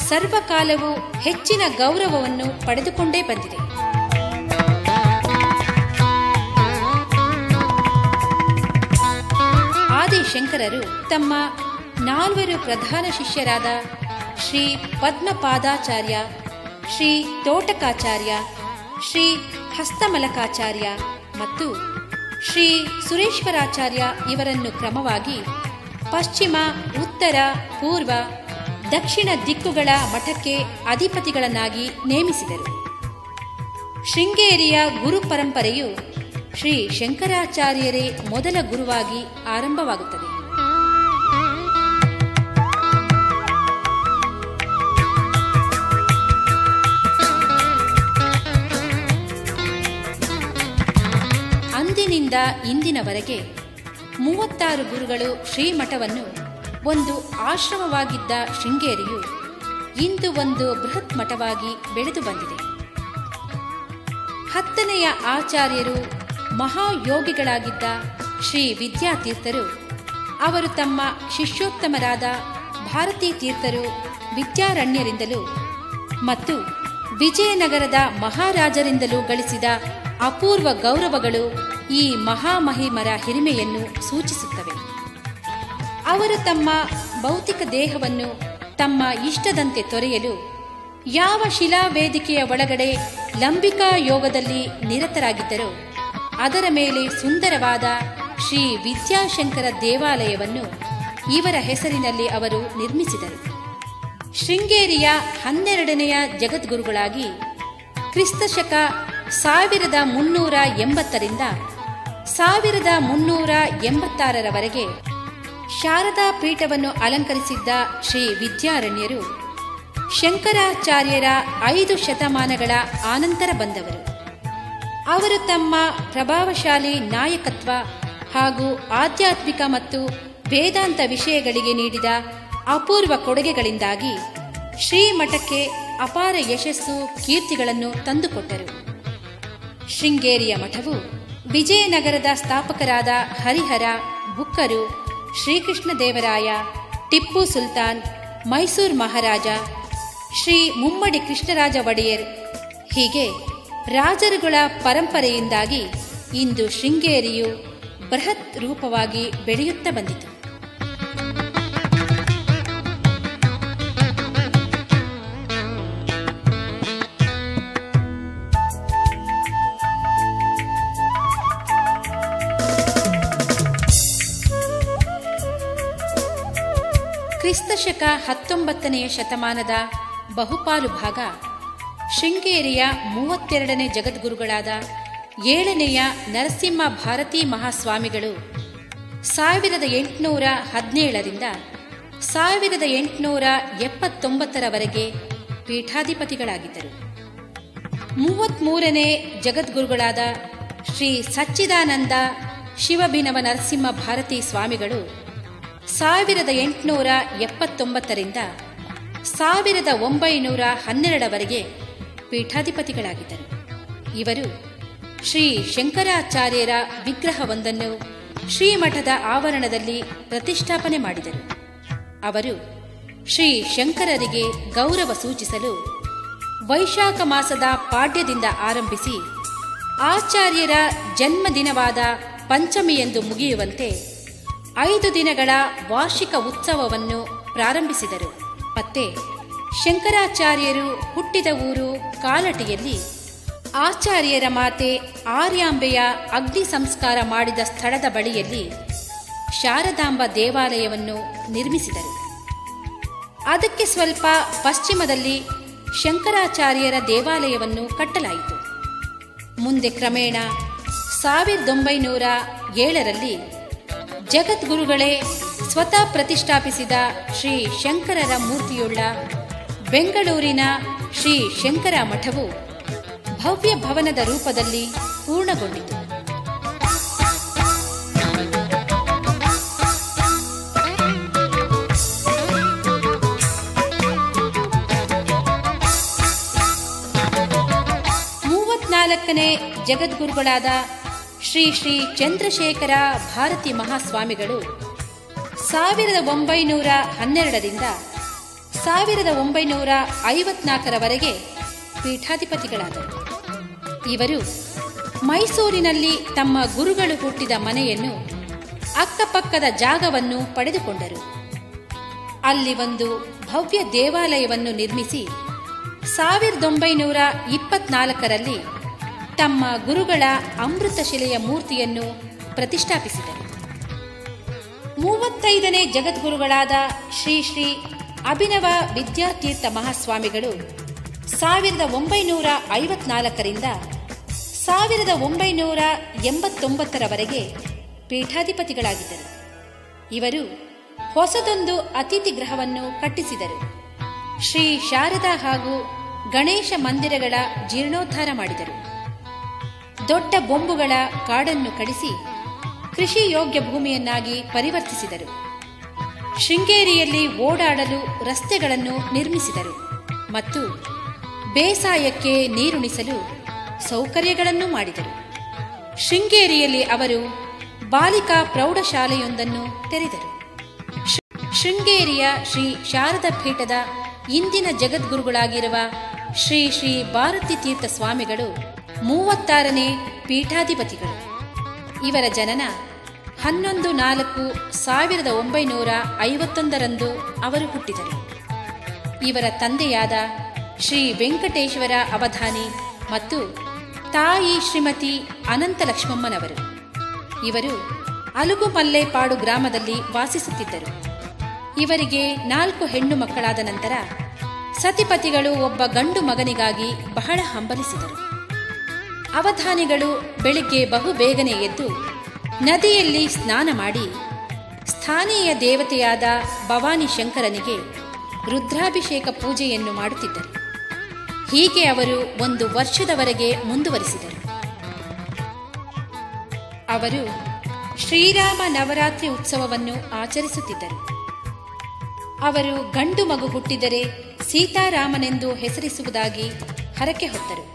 ಸರ್ವಕಾಲವೂ ಹೆಚ್ಚಿನ ಗೌರವವನ್ನು ಪಡೆದುಕೊಂಡೇ ಬಂದಿದೆ. ಆದಿಶಂಕರರು ತಮ್ಮ ನಾಲ್ವರು ಪ್ರಧಾನ ಶಿಷ್ಯರಾದ ಶ್ರೀ ಪದ್ಮಪಾದಾಚಾರ್ಯ, ಶ್ರೀ ತೋಟಕಾಚಾರ್ಯ, ಶ್ರೀ ಹಸ್ತಮಲಕಾಚಾರ್ಯ ಮತ್ತು ಶ್ರೀ ಸುರೇಶ್ವರಾಚಾರ್ಯ ಇವರನ್ನು ಕ್ರಮವಾಗಿ ಪಶ್ಚಿಮ, ಉತ್ತರ, ಪೂರ್ವ, ದಕ್ಷಿಣ ದಿಕ್ಕುಗಳ ಮಠಕ್ಕೆ ಅಧಿಪತಿಗಳನ್ನಾಗಿ ನೇಮಿಸಿದರು. ಶೃಂಗೇರಿಯ ಗುರು ಪರಂಪರೆಯು ಶ್ರೀ ಶಂಕರಾಚಾರ್ಯರೇ ಮೊದಲ ಗುರುವಾಗಿ ಆರಂಭವಾಗುತ್ತದೆ. ಅಂದಿನಿಂದ ಇಂದಿನವರೆಗೆ ಮೂವತ್ತಾರು ಗುರುಗಳು ಶ್ರೀಮಠವನ್ನು ಒಂದು ಆಶ್ರಮವಾಗಿದ್ದ ಶೃಂಗೇರಿಯು ಇಂದು ಒಂದು ಬೃಹತ್ ಮಠವಾಗಿ ಬೆಳೆದು ಬಂದಿದೆ. ಹತ್ತನೆಯ ಆಚಾರ್ಯರು ಮಹಾಯೋಗಿಗಳಾಗಿದ್ದ ಶ್ರೀ ವಿದ್ಯಾತೀರ್ಥರು, ಅವರು ತಮ್ಮ ಶಿಷ್ಯೋತ್ತಮರಾದ ಭಾರತೀ ತೀರ್ಥರು ವಿದ್ಯಾರಣ್ಯರಿಂದಲೂ ಮತ್ತು ವಿಜಯನಗರದ ಮಹಾರಾಜರಿಂದಲೂ ಗಳಿಸಿದ ಅಪೂರ್ವ ಗೌರವಗಳು ಈ ಮಹಾಮಹಿಮರ ಹಿರಿಮೆಯನ್ನು ಸೂಚಿಸುತ್ತವೆ. ಅವರು ತಮ್ಮ ಭೌತಿಕ ದೇಹವನ್ನು ತಮ್ಮ ಇಷ್ಟದಂತೆ ತೊರೆಯಲು ಯಾವ ಶಿಲಾ ವೇದಿಕೆಯ ಒಳಗಡೆ ಲಂಬಿಕಾ ಯೋಗದಲ್ಲಿ ನಿರತರಾಗಿದ್ದರೋ? ಅದರ ಮೇಲೆ ಸುಂದರವಾದ ಶ್ರೀ ವಿದ್ಯಾಶಂಕರ ದೇವಾಲಯವನ್ನು ಇವರ ಹೆಸರಿನಲ್ಲಿ ಅವರು ನಿರ್ಮಿಸಿದರು. ಶೃಂಗೇರಿಯ ಹನ್ನೆರಡನೆಯ ಜಗದ್ಗುರುಗಳಾಗಿ ಕ್ರಿಸ್ತಶಕ ಸಾವಿರದ ಮುನ್ನೂರ ಎಂಬತ್ತರಿಂದ ಸಾವಿರದ ಮುನ್ನೂರ ಎಂಬತ್ತಾರರವರೆಗೆ ಶಾರದಾ ಪೀಠವನ್ನು ಅಲಂಕರಿಸಿದ್ದ ಶ್ರೀ ವಿದ್ಯಾರಣ್ಯರು ಶಂಕರಾಚಾರ್ಯರ ಐದು ಶತಮಾನಗಳ ಆನಂತರ ಬಂದವರು. ಅವರು ತಮ್ಮ ಪ್ರಭಾವಶಾಲಿ ನಾಯಕತ್ವ ಹಾಗೂ ಆಧ್ಯಾತ್ಮಿಕ ಮತ್ತು ವೇದಾಂತ ವಿಷಯಗಳಿಗೆ ನೀಡಿದ ಅಪೂರ್ವ ಕೊಡುಗೆಗಳಿಂದಾಗಿ ಶ್ರೀಮಠಕ್ಕೆ ಅಪಾರ ಯಶಸ್ಸು ಕೀರ್ತಿಗಳನ್ನು ತಂದುಕೊಟ್ಟರು. ಶೃಂಗೇರಿಯ ಮಠವು ವಿಜಯನಗರದ ಸ್ಥಾಪಕರಾದ ಹರಿಹರ ಬುಕ್ಕರು ಶ್ರೀಕೃಷ್ಣ ದೇವರಾಯ, ಟಿಪ್ಪು ಸುಲ್ತಾನ್, ಮೈಸೂರು ಮಹಾರಾಜ, ಶ್ರೀ ಮುಮ್ಮಡಿ ಕೃಷ್ಣರಾಜ ಒಡೆಯರ್ ಹೀಗೆ ರಾಜರುಗಳ ಪರಂಪರೆಯಿಂದಾಗಿ ಇಂದು ಶೃಂಗೇರಿಯು ಬೃಹತ್ ರೂಪವಾಗಿ ಬೆಳೆಯುತ್ತಾ ಬಂದಿತು. ಕ್ರಿಸ್ತಶಕ ಹತ್ತೊಂಬತ್ತನೆಯ ಶತಮಾನದ ಬಹುಪಾಲು ಭಾಗ ಶೃಂಗೇರಿಯ ಮೂವತ್ತೆರಡನೇ ಜಗದ್ಗುರುಗಳಾದ ಏಳನೆಯ ನರಸಿಂಹ ಭಾರತೀ ಮಹಾಸ್ವಾಮಿಗಳು ಸಾವಿರದ ಎಂಟುನೂರ ಹದಿನೇಳರಿಂದ ಸಾವಿರದ ಎಂಟುನೂರ ಎಪ್ಪತ್ತೊಂಬತ್ತರವರೆಗೆ ಪೀಠಾಧಿಪತಿಗಳಾಗಿದ್ದರು. ಮೂವತ್ಮೂರನೇ ಜಗದ್ಗುರುಗಳಾದ ಶ್ರೀ ಸಚ್ಚಿದಾನಂದ ಶಿವಭಿನವ ನರಸಿಂಹ ಭಾರತೀ ಸ್ವಾಮಿಗಳು ಸಾವಿರದ ಎಂಟುನೂರ ಎಪ್ಪತ್ತೊಂಬತ್ತರಿಂದ ಸಾವಿರದ ಒಂಬೈನೂರ ಹನ್ನೆರಡವರೆಗೆ ಪೀಠಾಧಿಪತಿಗಳಾಗಿದ್ದರು. ಇವರು ಶ್ರೀ ಶಂಕರಾಚಾರ್ಯರ ವಿಗ್ರಹವೊಂದನ್ನು ಶ್ರೀಮಠದ ಆವರಣದಲ್ಲಿ ಪ್ರತಿಷ್ಠಾಪನೆ ಮಾಡಿದರು. ಅವರು ಶ್ರೀ ಶಂಕರರಿಗೆ ಗೌರವ ಸೂಚಿಸಲು ವೈಶಾಖ ಮಾಸದ ಪಾಡ್ಯದಿಂದ ಆರಂಭಿಸಿ ಆಚಾರ್ಯರ ಜನ್ಮದಿನವಾದ ಪಂಚಮಿಯೆಂದು ಮುಗಿಯುವಂತೆ ಐದು ದಿನಗಳ ವಾರ್ಷಿಕ ಉತ್ಸವವನ್ನು ಪ್ರಾರಂಭಿಸಿದರು. ಮತ್ತೆ ಶಂಕರಾಚಾರ್ಯರು ಹುಟ್ಟಿದ ಊರು ಕಾಲಟಿಯಲ್ಲಿ ಆಚಾರ್ಯರ ಮಾತೆ ಆರ್ಯಾಂಬೆಯ ಅಗ್ನಿ ಸಂಸ್ಕಾರ ಮಾಡಿದ ಸ್ಥಳದ ಬಳಿಯಲ್ಲಿ ಶಾರದಾಂಬ ದೇವಾಲಯವನ್ನು ನಿರ್ಮಿಸಿದರು. ಅದಕ್ಕೆ ಸ್ವಲ್ಪ ಪಶ್ಚಿಮದಲ್ಲಿ ಶಂಕರಾಚಾರ್ಯರ ದೇವಾಲಯವನ್ನು ಕಟ್ಟಲಾಯಿತು. ಮುಂದೆ ಕ್ರಮೇಣ ಸಾವಿರದ ಒಂಬೈನೂರ ಏಳರಲ್ಲಿ ಜಗದ್ಗುರುಗಳೇ ಸ್ವತಃ ಪ್ರತಿಷ್ಠಾಪಿಸಿದ ಶ್ರೀ ಶಂಕರರ ಮೂರ್ತಿಯುಳ್ಳ ಬೆಂಗಳೂರಿನ ಶ್ರೀ ಶಂಕರ ಮಠವು ಭವ್ಯ ಭವನದ ರೂಪದಲ್ಲಿ ಪೂರ್ಣಗೊಂಡಿತು. ಮೂವತ್ನಾಲ್ಕನೇ ಜಗದ್ಗುರುಗಳಾದ ಶ್ರೀ ಶ್ರೀ ಚಂದ್ರಶೇಖರ ಭಾರತಿ ಮಹಾಸ್ವಾಮಿಗಳು ಸಾವಿರದ ಒಂಬೈನೂರ ಹನ್ನೆರಡರಿಂದ ಸಾವಿರದ ಒಂಬೈನೂರ ಐವತ್ನಾಲ್ಕರವರೆಗೆ ಪೀಠಾಧಿಪತಿಗಳಾದರು. ಇವರು ಮೈಸೂರಿನಲ್ಲಿ ತಮ್ಮ ಗುರುಗಳು ಹುಟ್ಟಿದ ಮನೆಯನ್ನು ಅಕ್ಕಪಕ್ಕದ ಜಾಗವನ್ನು ಪಡೆದುಕೊಂಡರು. ಅಲ್ಲಿ ಒಂದು ಭವ್ಯ ದೇವಾಲಯವನ್ನು ನಿರ್ಮಿಸಿ ಸಾವಿರದ ಒಂಬೈನೂರ ಇಪ್ಪತ್ನಾಲ್ಕರಲ್ಲಿ ತಮ್ಮ ಗುರುಗಳ ಅಮೃತಶಿಲೆಯ ಮೂರ್ತಿಯನ್ನು ಪ್ರತಿಷ್ಠಾಪಿಸಿದರು. ಮೂವತ್ತೈದನೇ ಜಗದ್ಗುರುಗಳಾದ ಶ್ರೀ ಶ್ರೀ ಅಭಿನವ ವಿದ್ಯಾತೀರ್ಥ ಮಹಾಸ್ವಾಮಿಗಳು ಸಾವಿರದ ಒಂಬೈನೂರ ಐವತ್ನಾಲ್ಕರಿಂದ ಸಾವಿರದ ಒಂಬೈನೂರ ಎಂಬತ್ತೊಂಬತ್ತರವರೆಗೆ ಪೀಠಾಧಿಪತಿಗಳಾಗಿದ್ದರು. ಇವರು ಹೊಸದೊಂದು ಅತಿಥಿ ಗೃಹವನ್ನು ಕಟ್ಟಿಸಿದರು. ಶ್ರೀ ಶಾರದಾ ಹಾಗೂ ಗಣೇಶ ಮಂದಿರಗಳ ಜೀರ್ಣೋದ್ಧಾರ ಮಾಡಿದರು. ದೊಡ್ಡ ಬೊಂಬುಗಳ ಕಾಡನ್ನು ಕಡಿಸಿ ಕೃಷಿ ಯೋಗ್ಯ ಭೂಮಿಯನ್ನಾಗಿ ಪರಿವರ್ತಿಸಿದರು. ಶೃಂಗೇರಿಯಲ್ಲಿ ಓಡಾಡಲು ರಸ್ತೆಗಳನ್ನು ನಿರ್ಮಿಸಿದರು ಮತ್ತು ಬೇಸಾಯಕ್ಕೆ ನೀರುಣಿಸಲು ಸೌಕರ್ಯಗಳನ್ನು ಮಾಡಿದರು. ಶೃಂಗೇರಿಯಲ್ಲಿ ಅವರು ಬಾಲಿಕಾ ಪ್ರೌಢಶಾಲೆಯೊಂದನ್ನು ತೆರೆದರು. ಶೃಂಗೇರಿಯ ಶ್ರೀ ಶಾರದಾ ಪೀಠದ ಇಂದಿನ ಜಗದ್ಗುರುಗಳಾಗಿರುವ ಶ್ರೀ ಶ್ರೀ ಭಾರತಿ ತೀರ್ಥ ಸ್ವಾಮಿಗಳು ಮೂವತ್ತಾರನೇ ಪೀಠಾಧಿಪತಿಗಳು. ಇವರ ಜನನ ಹನ್ನೊಂದು ನಾಲ್ಕು ಸಾವಿರದ ಒಂಬೈನೂರ ಐವತ್ತೊಂದರಂದು ಅವರು ಹುಟ್ಟಿದರು. ಇವರ ತಂದೆಯಾದ ಶ್ರೀ ವೆಂಕಟೇಶ್ವರ ಅವಧಾನಿ ಮತ್ತು ತಾಯಿ ಶ್ರೀಮತಿ ಅನಂತ ಲಕ್ಷ್ಮಮ್ಮನವರು ಇವರು ಅಲುಗುಮಲ್ಲೆಪಾಡು ಗ್ರಾಮದಲ್ಲಿ ವಾಸಿಸುತ್ತಿದ್ದರು. ಇವರಿಗೆ ನಾಲ್ಕು ಹೆಣ್ಣು ಮಕ್ಕಳಾದ ನಂತರ ಸತಿಪತಿಗಳು ಒಬ್ಬ ಗಂಡು ಮಗನಿಗಾಗಿ ಬಹಳ ಹಂಬಲಿಸಿದರು. ಅವಧಾನಿಗಳು ಬೆಳಿಗ್ಗೆ ಬಹು ಬೇಗನೆ ಎದ್ದು ನದಿಯಲ್ಲಿ ಸ್ನಾನ ಮಾಡಿ ಸ್ಥಾನೀಯ ದೇವತೆಯಾದ ಭವಾನಿ ಶಂಕರನಿಗೆ ರುದ್ರಾಭಿಷೇಕ ಪೂಜೆಯನ್ನು ಮಾಡುತ್ತಿದ್ದರು. ಹೀಗೆ ಅವರು ಒಂದು ವರ್ಷದವರೆಗೆ ಮುಂದುವರಿಸಿದರು. ಅವರು ಶ್ರೀರಾಮ ನವರಾತ್ರಿ ಉತ್ಸವವನ್ನು ಆಚರಿಸುತ್ತಿದ್ದರು. ಅವರು ಗಂಡು ಮಗು ಹುಟ್ಟಿದರೆ ಸೀತಾರಾಮನೆಂದು ಹೆಸರಿಸುವುದಾಗಿ ಹರಕೆ ಹೊತ್ತರು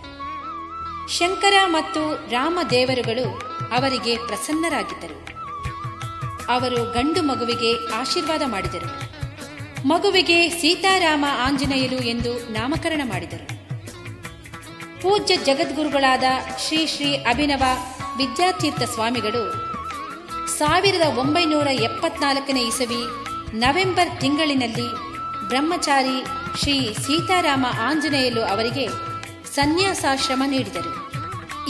ಶಂಕರ ಮತ್ತು ರಾಮದೇವರುಗಳು ಅವರಿಗೆ ಪ್ರಸನ್ನರಾಗಿದ್ದರು. ಅವರು ಗಂಡು ಮಗುವಿಗೆ ಆಶೀರ್ವಾದ ಮಾಡಿದರು. ಮಗುವಿಗೆ ಸೀತಾರಾಮ ಆಂಜನೇಯಲು ಎಂದು ನಾಮಕರಣ ಮಾಡಿದರು. ಪೂಜ್ಯ ಜಗದ್ಗುರುಗಳಾದ ಶ್ರೀ ಶ್ರೀ ಅಭಿನವ ವಿದ್ಯಾತೀರ್ಥ ಸ್ವಾಮಿಗಳು ಸಾವಿರದ ಒಂಬೈನೂರ ಎಪ್ಪತ್ನಾಲ್ಕನೇ ಇಸವಿ ನವೆಂಬರ್ ತಿಂಗಳಿನಲ್ಲಿ ಬ್ರಹ್ಮಚಾರಿ ಶ್ರೀ ಸೀತಾರಾಮ ಆಂಜನೇಯಲು ಅವರಿಗೆ ಸನ್ಯಾಸಾಶ್ರಮ ನೀಡಿದರು.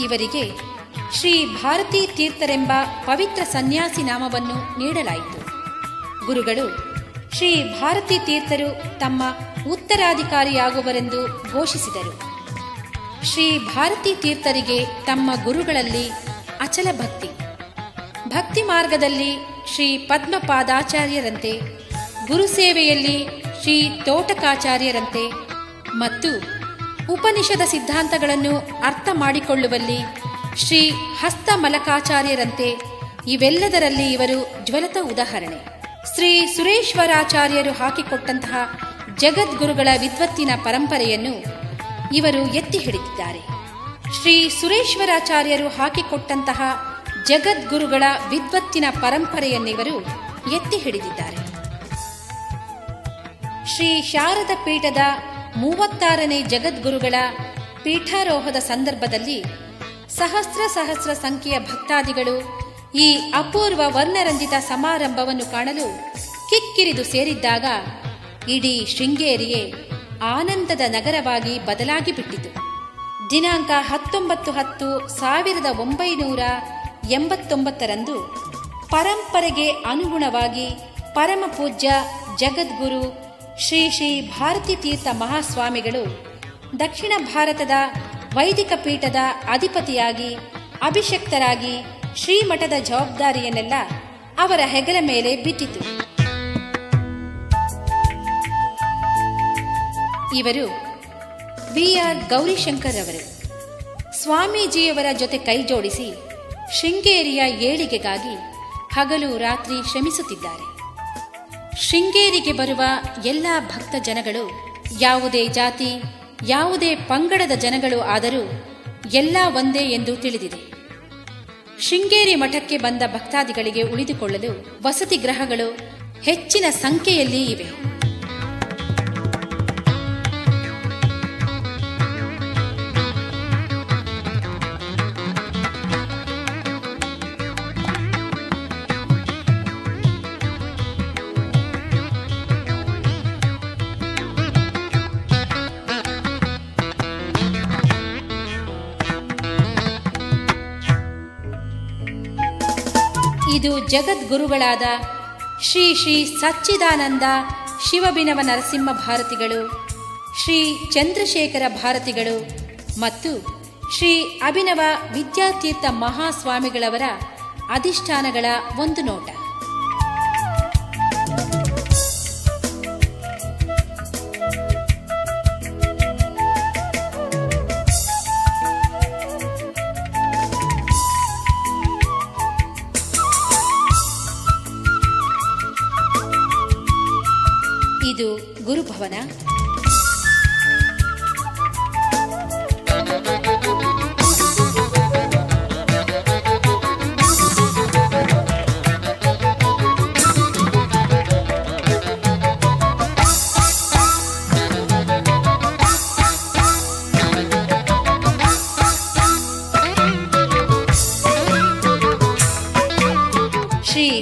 ಇವರಿಗೆ ಶ್ರೀ ಭಾರತೀ ತೀರ್ಥರೆಂಬ ಪವಿತ್ರ ಸನ್ಯಾಸಿ ನಾಮವನ್ನು ನೀಡಲಾಯಿತು. ಗುರುಗಳು, ಶ್ರೀ ಭಾರತೀ ತೀರ್ಥರು ತಮ್ಮ ಉತ್ತರಾಧಿಕಾರಿಯಾಗುವರೆಂದು ಘೋಷಿಸಿದರು. ಶ್ರೀ ಭಾರತೀ ತೀರ್ಥರಿಗೆ ತಮ್ಮ ಗುರುಗಳಲ್ಲಿ ಅಚಲ ಭಕ್ತಿ. ಭಕ್ತಿ ಮಾರ್ಗದಲ್ಲಿ ಶ್ರೀ ಪದ್ಮಪಾದಾಚಾರ್ಯರಂತೆ ಗುರುಸೇವೆಯಲ್ಲಿ ಶ್ರೀ ತೋಟಕಾಚಾರ್ಯರಂತೆ ಮತ್ತು ಉಪನಿಷದ ಸಿದ್ಧಾಂತಗಳನ್ನು ಅರ್ಥ ಮಾಡಿಕೊಳ್ಳುವಲ್ಲಿ ಶ್ರೀ ಹಸ್ತಮಲಕಾಚಾರ್ಯರಂತೆ ಇವೆಲ್ಲದರಲ್ಲಿ ಇವರು ಜ್ವಲತ ಉದಾಹರಣೆ. ಶ್ರೀ ಸುರೇಶ್ವರಾಚಾರ್ಯರು ಹಾಕಿಕೊಟ್ಟಂತಹ ಜಗದ್ಗುರುಗಳ ವಿದ್ವತ್ತಿನ ಪರಂಪರೆಯನ್ನು ಇವರು ಎತ್ತಿ ಹಿಡಿದಿದ್ದಾರೆ. ಶ್ರೀ ಸುರೇಶ್ವರಾಚಾರ್ಯರು ಹಾಕಿಕೊಟ್ಟಂತಹ ಜಗದ್ಗುರುಗಳ ವಿದ್ವತ್ತಿನ ಪರಂಪರೆಯನ್ನಿವರು ಎತ್ತಿ ಹಿಡಿದಿದ್ದಾರೆ. ಶ್ರೀ ಶಾರದ ಪೀಠದ ಮೂವತ್ತಾರನೇ ಜಗದ್ಗುರುಗಳ ಪೀಠಾರೋಹದ ಸಂದರ್ಭದಲ್ಲಿ ಸಹಸ್ರ ಸಹಸ್ರ ಸಂಖ್ಯೆಯ ಭಕ್ತಾದಿಗಳು ಈ ಅಪೂರ್ವ ವರ್ಣರಂಜಿತ ಸಮಾರಂಭವನ್ನು ಕಾಣಲು ಕಿಕ್ಕಿರಿದು ಸೇರಿದ್ದಾಗ ಇಡೀ ಶೃಂಗೇರಿಯೇ ಆನಂದದ ನಗರವಾಗಿ ಬದಲಾಗಿ ಬಿಟ್ಟಿತು. ದಿನಾಂಕ ಹತ್ತೊಂಬತ್ತು ಹತ್ತು ಸಾವಿರದ ಒಂಬೈನೂರ ಎಂಬತ್ತೊಂಬತ್ತರಂದು ಪರಂಪರೆಗೆ ಅನುಗುಣವಾಗಿ ಪರಮ ಪೂಜ್ಯ ಜಗದ್ಗುರು ಶ್ರೀ ಶ್ರೀ ಭಾರತೀ ತೀರ್ಥ ಮಹಾಸ್ವಾಮಿಗಳು ದಕ್ಷಿಣ ಭಾರತದ ವೈದಿಕ ಪೀಠದ ಅಧಿಪತಿಯಾಗಿ, ಅಭಿಷಕ್ತರಾಗಿ ಶ್ರೀಮಠದ ಜವಾಬ್ದಾರಿಯನ್ನೆಲ್ಲ ಅವರ ಹೆಗಲ ಮೇಲೆ ಬಿಟ್ಟಿತು. ಇವರು ವಿ ಆರ್ ಗೌರಿಶಂಕರ್ ಅವರು. ಸ್ವಾಮೀಜಿಯವರ ಜೊತೆ ಕೈಜೋಡಿಸಿ ಶೃಂಗೇರಿಯ ಏಳಿಗೆಗಾಗಿ ಹಗಲು ರಾತ್ರಿ ಶ್ರಮಿಸುತ್ತಿದ್ದಾರೆ. ಶೃಂಗೇರಿಗೆ ಬರುವ ಎಲ್ಲ ಭಕ್ತ ಜನಗಳು ಯಾವುದೇ ಜಾತಿ ಯಾವುದೇ ಪಂಗಡದ ಜನಗಳು ಆದರೂ ಎಲ್ಲ ಒಂದೇ ಎಂದು ತಿಳಿದಿದೆ. ಶೃಂಗೇರಿ ಮಠಕ್ಕೆ ಬಂದ ಭಕ್ತಾದಿಗಳಿಗೆ ಉಳಿದುಕೊಳ್ಳಲು ವಸತಿ ಗ್ರಹಗಳು ಹೆಚ್ಚಿನ ಸಂಖ್ಯೆಯಲ್ಲಿ ಇವೆ. ಜಗದ್ಗುರುಗಳಾದ ಶ್ರೀ ಶ್ರೀ ಸಚ್ಚಿದಾನಂದ ಶಿವಬಿನವ ನರಸಿಂಹ ಭಾರತಿಗಳು, ಶ್ರೀ ಚಂದ್ರಶೇಖರ ಭಾರತಿಗಳು ಮತ್ತು ಶ್ರೀ ಅಭಿನವ ವಿದ್ಯಾತೀರ್ಥ ಮಹಾಸ್ವಾಮಿಗಳವರ ಅಧಿಷ್ಠಾನಗಳ ಒಂದು ನೋಟ. ಶ್ರೀ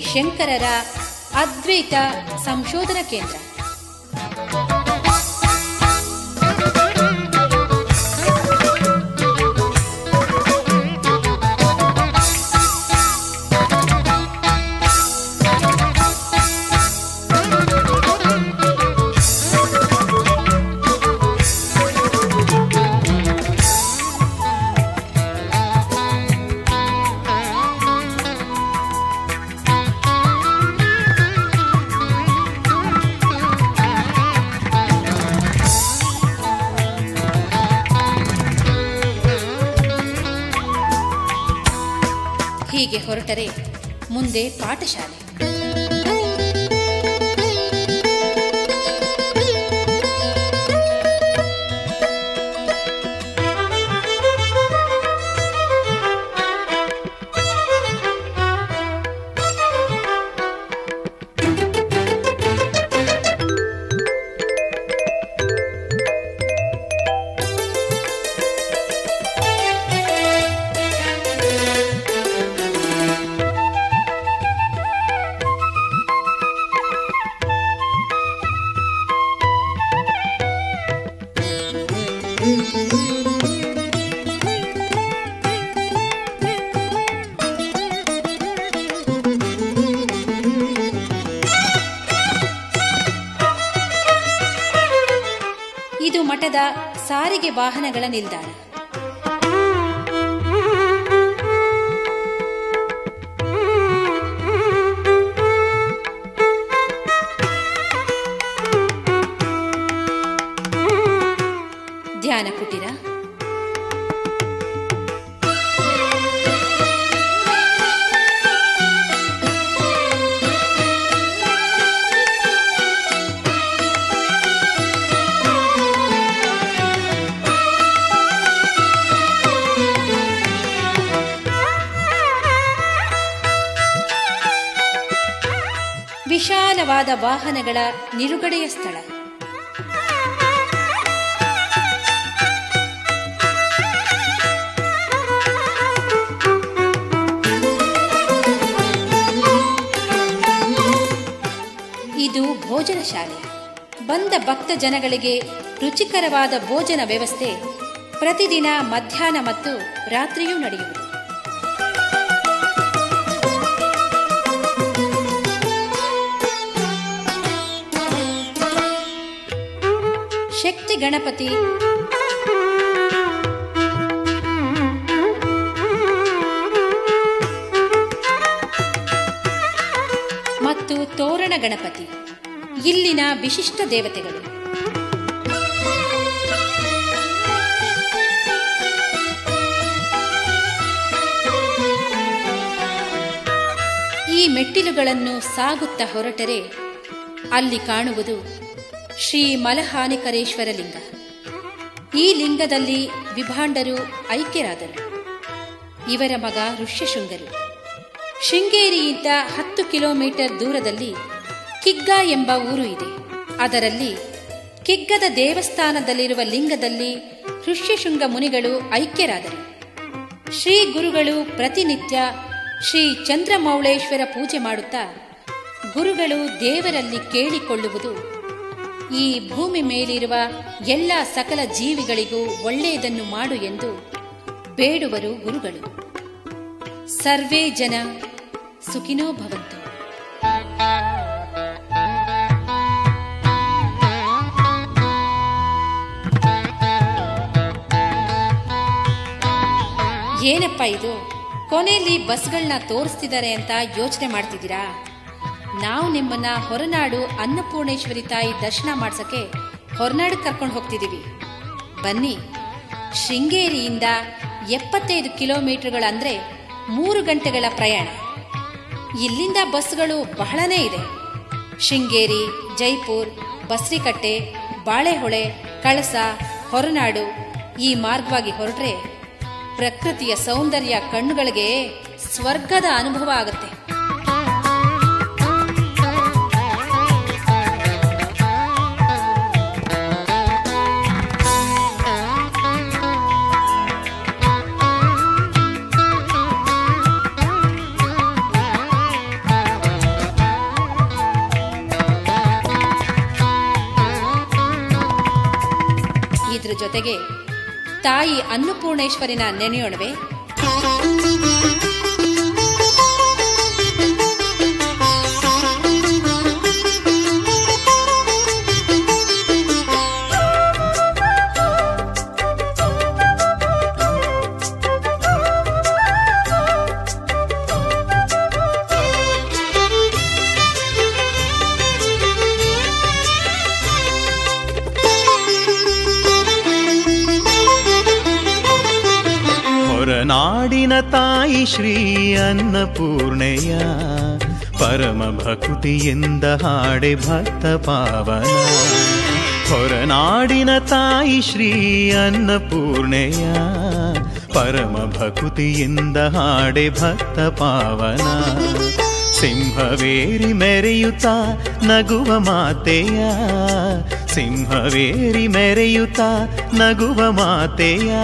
ಶಂಕರರ ಅದ್ವೈತ ಸಂಶೋಧನಾ ಕೇಂದ್ರ. ಹೊರಟರೆ. ಮುಂದೆ ಪಾಠಶಾಲೆ. ವಾಹನಗಳ ನಿಲ್ದಾಣ. ವಾಹನಗಳ ನಿಲುಗಡೆಯ ಸ್ಥಳ. ಇದು ಭೋಜನ ಶಾಲೆ ಬಂದ ಭಕ್ತ ಜನಗಳಿಗೆ ರುಚಿಕರವಾದ ಭೋಜನ ವ್ಯವಸ್ಥೆ ಪ್ರತಿದಿನ ಮಧ್ಯಾಹ್ನ ಮತ್ತು ರಾತ್ರಿಯೂ ನಡೆಯುವುದು. ಗಣಪತಿ. ಮತ್ತು ತೋರಣ ಗಣಪತಿ ಇಲ್ಲಿನ ವಿಶಿಷ್ಟ ದೇವತೆಗಳು. ಈ ಮೆಟ್ಟಿಲುಗಳನ್ನು ಸಾಗುತ್ತಾ ಹೊರಟರೆ ಅಲ್ಲಿ ಕಾಣುವುದು ಶ್ರೀ ಮಲಹಾನಿಕರೇಶ್ವರ ಲಿಂಗ ಈ ಲಿಂಗದಲ್ಲಿ ವಿಭಾಂಡರು ಐಕ್ಯರಾದರು. ಇವರ ಮಗ ಋಷ್ಯಶೃಂಗರು. ಶೃಂಗೇರಿಯಿಂದ ಹತ್ತು ಕಿಲೋಮೀಟರ್ ದೂರದಲ್ಲಿ ಕಿಗ್ಗ ಎಂಬ ಊರು ಇದೆ. ಅದರಲ್ಲಿ ಕಿಗ್ಗದ ದೇವಸ್ಥಾನದಲ್ಲಿರುವ ಲಿಂಗದಲ್ಲಿ ಋಷ್ಯಶೃಂಗ ಮುನಿಗಳು ಐಕ್ಯರಾದರು. ಶ್ರೀ ಗುರುಗಳು ಪ್ರತಿನಿತ್ಯ ಶ್ರೀ ಚಂದ್ರಮೌಳೇಶ್ವರ ಪೂಜೆ ಮಾಡುತ್ತಾ ಗುರುಗಳು ದೇವರಲ್ಲಿ ಕೇಳಿಕೊಳ್ಳುವುದು ಈ ಭೂಮಿ ಮೇಲಿರುವ ಎಲ್ಲ ಸಕಲ ಜೀವಿಗಳಿಗೂ ಒಳ್ಳೆಯದನ್ನು ಮಾಡು ಎಂದು ಬೇಡುವರು ಗುರುಗಳು. ಸರ್ವೇ ಜನ ಸುಖಿನೋ ಭವಂತು. ಏನಪ್ಪ ಇದು? ಕೊನೆಯಲ್ಲಿ ಬಸ್ಗಳನ್ನ ತೋರಿಸ್ತಿದ್ದಾರೆ ಅಂತ ಯೋಚನೆ ಮಾಡ್ತಿದ್ದೀರಾ? ನಾವು ನಿಮ್ಮನ್ನ ಹೊರನಾಡು ಅನ್ನಪೂರ್ಣೇಶ್ವರಿ ತಾಯಿ ದರ್ಶನ ಮಾಡ್ಸಕ್ಕೆ ಹೊರನಾಡು ಕರ್ಕೊಂಡು ಹೋಗ್ತಿದ್ದೀವಿ ಬನ್ನಿ, ಶೃಂಗೇರಿಯಿಂದ ಎಪ್ಪತ್ತೈದು ಕಿಲೋಮೀಟರ್ಗಳಂದ್ರೆ ಮೂರು ಗಂಟೆಗಳ ಪ್ರಯಾಣ. ಇಲ್ಲಿಂದ ಬಸ್ಗಳು ಬಹಳನೇ ಇದೆ. ಶೃಂಗೇರಿ, ಜೈಪುರ್, ಬಸ್ರಿಕಟ್ಟೆ, ಬಾಳೆಹೊಳೆ, ಕಳಸ, ಹೊರನಾಡು ಈ ಮಾರ್ಗವಾಗಿ ಹೊರಟ್ರೆ ಪ್ರಕೃತಿಯ ಸೌಂದರ್ಯ ಕಣ್ಣುಗಳಿಗೆ ಸ್ವರ್ಗದ ಅನುಭವ ಆಗುತ್ತೆ. ಜೊತೆಗೆ ತಾಯಿ ಅನ್ನಪೂರ್ಣೇಶ್ವರಿನ ನೆನೆಯೋಣವೆ. ಭಕ್ತಿಯಿಂದ ಹಾಡೆ ಭಕ್ತ ಪಾವನ. ಹೊರನಾಡಿನ ತಾಯಿ ಶ್ರೀ ಅನ್ನಪೂರ್ಣೆಯ. ಪರಮ ಭಕ್ತಿಯಿಂದ ಹಾಡೆ ಭಕ್ತ ಪಾವನ. ಸಿಂಹವೇರಿ ಮೆರೆಯುತ್ತ ನಗುವ ಮಾತೆಯ. ಸಿಂಹವೇರಿ ಮೆರೆಯುತ್ತ ನಗುವ ಮಾತೆಯ.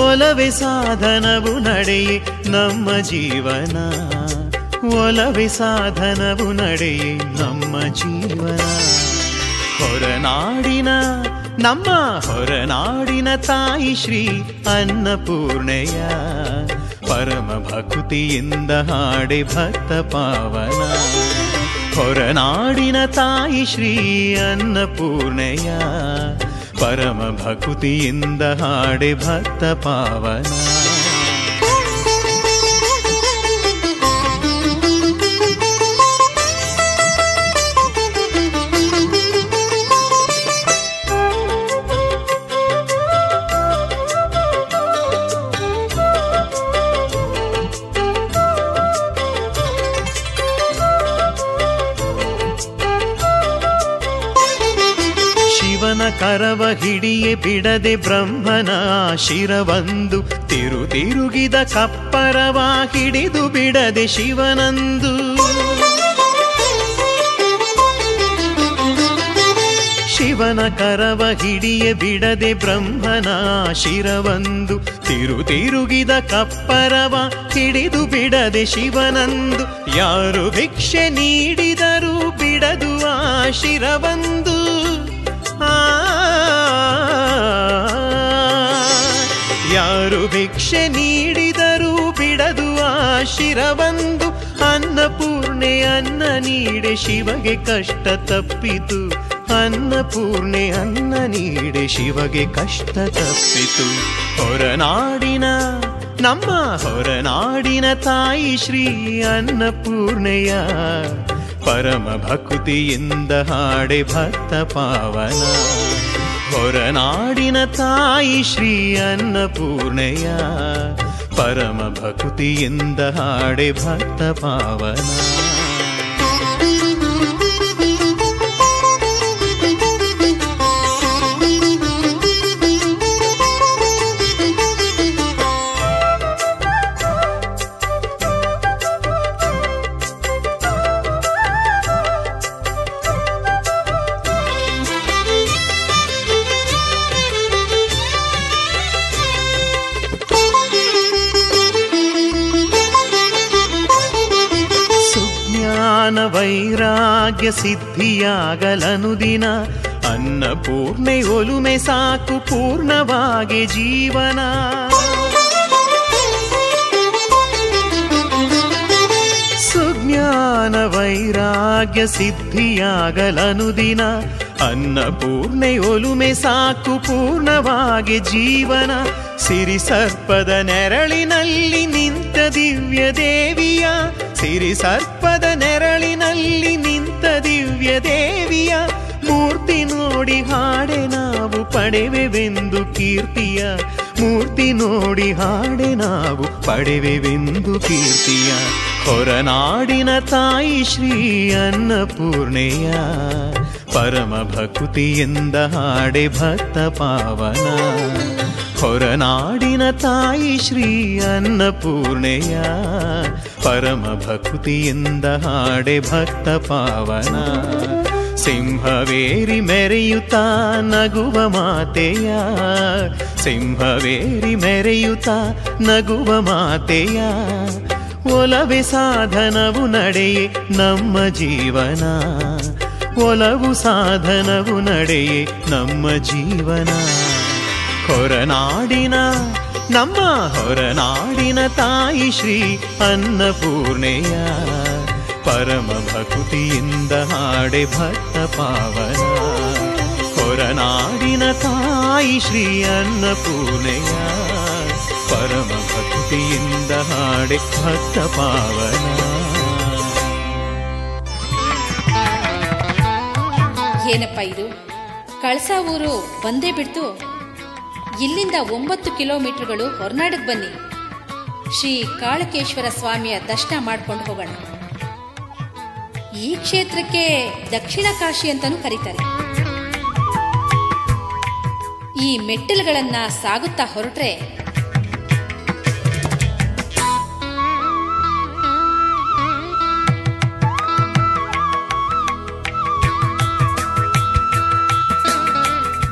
ಒಲವೆ ಸಾಧನವು ನಡೆಯಿ ನಮ್ಮ ಜೀವನ. ಒಲವೆ ಸಾಧನವು ನಡೆಯೇ ನಮ್ಮ ಜೀವನ. ಹೊರನಾಡಿನ, ನಮ್ಮ ಹೊರನಾಡಿನ ತಾಯಿ ಶ್ರೀ ಅನ್ನಪೂರ್ಣೆಯ. ಪರಮ ಭಕ್ತಿಯಿಂದ ಹಾಡೆ ಭಕ್ತ ಪಾವನ. ಹೊರನಾಡಿನ ತಾಯಿ ಶ್ರೀ ಅನ್ನಪೂರ್ಣೆಯ. ಪರಮ ಭಕ್ತಿಯಿಂದ ಹಾಡೆ ಭಕ್ತ ಪಾವನ. ಹಿಡಿಯೆ ಬಿಡದೆ ಬ್ರಹ್ಮನ ಶಿರವಂದು ತಿರು ತಿರುಗಿದ ಕಪ್ಪರವ ಹಿಡಿದು ಬಿಡದೆ ಶಿವನಂದು. ಶಿವನ ಕರವ ಹಿಡಿಯೆ ಬಿಡದೆ ಬ್ರಹ್ಮನ ಶಿರವಂದು ತಿರು ತಿರುಗಿದ ಕಪ್ಪರವ ಹಿಡಿದು ಬಿಡದೆ ಶಿವನಂದು. ಯಾರು ಭಿಕ್ಷೆ ನೀಡಿದರೂ ಬಿಡದು ಆ ಶಿರವಂದು. ಯಾರು ಭಿಕ್ಷೆ ನೀಡಿದರೂ ಬಿಡದು ಆಶಿರವಂದು ಶಿರವಂದು ಅನ್ನಪೂರ್ಣೆ ಅನ್ನ ನೀಡೆ ಶಿವಗೆ ಕಷ್ಟ ತಪ್ಪಿತು. ಅನ್ನಪೂರ್ಣೆ ಅನ್ನ ನೀಡೆ ಶಿವಗೆ ಕಷ್ಟ ತಪ್ಪಿತು. ಹೊರನಾಡಿನ, ನಮ್ಮ ಹೊರನಾಡಿನ ತಾಯಿ ಶ್ರೀ ಅನ್ನಪೂರ್ಣೆಯ ಪರಮ ಭಕ್ತಿಯಿಂದ ಹಾಡೆ ಭಕ್ತ ಪಾವನ. ಹೊರನಾಡಿನ ತಾಯಿ ಶ್ರೀ ಅನ್ನಪೂರ್ಣೆಯ ಪರಮ ಭಕ್ತಿಯಿಂದ ಹಾಡೆ ಭಕ್ತ ಪಾವನ. ವೈರಾಗ್ಯ ಸಿದ್ಧಿಯಾಗಲನು ದಿನ. ಅನ್ನಪೂರ್ಣೆ ಒಲುಮೆ ಸಾಕು ಪೂರ್ಣವಾಗಿ ಜೀವನ. ಸುಜ್ಞಾನ ವೈರಾಗ್ಯ ಸಿದ್ಧಿಯಾಗಲನು ದಿನ. ಅನ್ನಪೂರ್ಣೆ ಒಲುಮೆ ಸಾಕು ಪೂರ್ಣವಾಗಿ ಜೀವನ. ಸಿರಿ ಸರ್ಪದ ನೆರಳಿನಲ್ಲಿ ನಿಂತ ದಿವ್ಯ ದೇವಿಯ. ಸಿರಿ ಸರ್ಪದ ನೆರಳಿನಲ್ಲಿ ದಿವ್ಯ ದೇವಿಯ ಮೂರ್ತಿ ನೋಡಿ ಹಾಡೆ ನಾವು ಪಡೆವೆವೆಂದು ಕೀರ್ತಿಯ ಮೂರ್ತಿ ನೋಡಿ ಹಾಡೆ ನಾವು ಪಡೆವೆವೆಂದು ಕೀರ್ತಿಯ ಹೊರನಾಡಿನ ತಾಯಿ ಶ್ರೀ ಅನ್ನಪೂರ್ಣೆಯ ಪರಮ ಭಕ್ತಿಯಿಂದ ಹಾಡೆ ಭಕ್ತ ಪಾವನ. ಹೊರನಾಡಿನ ತಾಯಿ ಶ್ರೀ ಅನ್ನಪೂರ್ಣೆಯ ಪರಮ ಭಕ್ತಿಯಿಂದ ಹಾಡೆ ಭಕ್ತ ಪಾವನ. ಸಿಂಹವೇರಿ ಮೆರೆಯುತ್ತ ನಗುವ ಮಾತೆಯ. ಸಿಂಹವೇರಿ ಮೆರೆಯುತ್ತ ನಗುವ ಮಾತೆಯ. ಒಲವೆ ಸಾಧನವು ನಡೆಯೇ ನಮ್ಮ ಜೀವನ. ಒಲವು ಸಾಧನವು ನಡೆಯೇ ನಮ್ಮ ಜೀವನ. ಹೊರನಾಡಿನ ನಮ್ಮ ಹೊರನಾಡಿನ ತಾಯಿ ಶ್ರೀ ಅನ್ನಪೂರ್ಣೆಯ ಪರಮ ಭಕ್ತಿಯಿಂದ ಹಾಡೆ ಭಕ್ತ ಪಾವನ. ಹೊರನಾಡಿನ ತಾಯಿ ಶ್ರೀ ಅನ್ನಪೂರ್ಣೆಯ ಪರಮ ಭಕ್ತಿಯಿಂದ ಹಾಡೆ ಭಕ್ತ ಪಾವನ. ಏನಪ್ಪ ಇದು? ಕಳಸ ಊರು ಬಂದೇ ಬಿಡ್ತು. ಇಲ್ಲಿಂದ ಒಂಬತ್ತು ಕಿಲೋಮೀಟರ್ಗಳು ಹೊರನಾಡಕ್ಕೆ ಬನ್ನಿ. ಶ್ರೀ ಕಾಳಕೇಶ್ವರ ಸ್ವಾಮಿಯ ದರ್ಶನ ಮಾಡ್ಕೊಂಡು ಹೋಗೋಣ. ಈ ಕ್ಷೇತ್ರಕ್ಕೆ ದಕ್ಷಿಣ ಕಾಶಿ ಅಂತಲೂ ಕರೀತಾರೆ. ಈ ಮೆಟ್ಟಿಲುಗಳನ್ನ ಸಾಗುತ್ತಾ ಹೊರಟ್ರೆ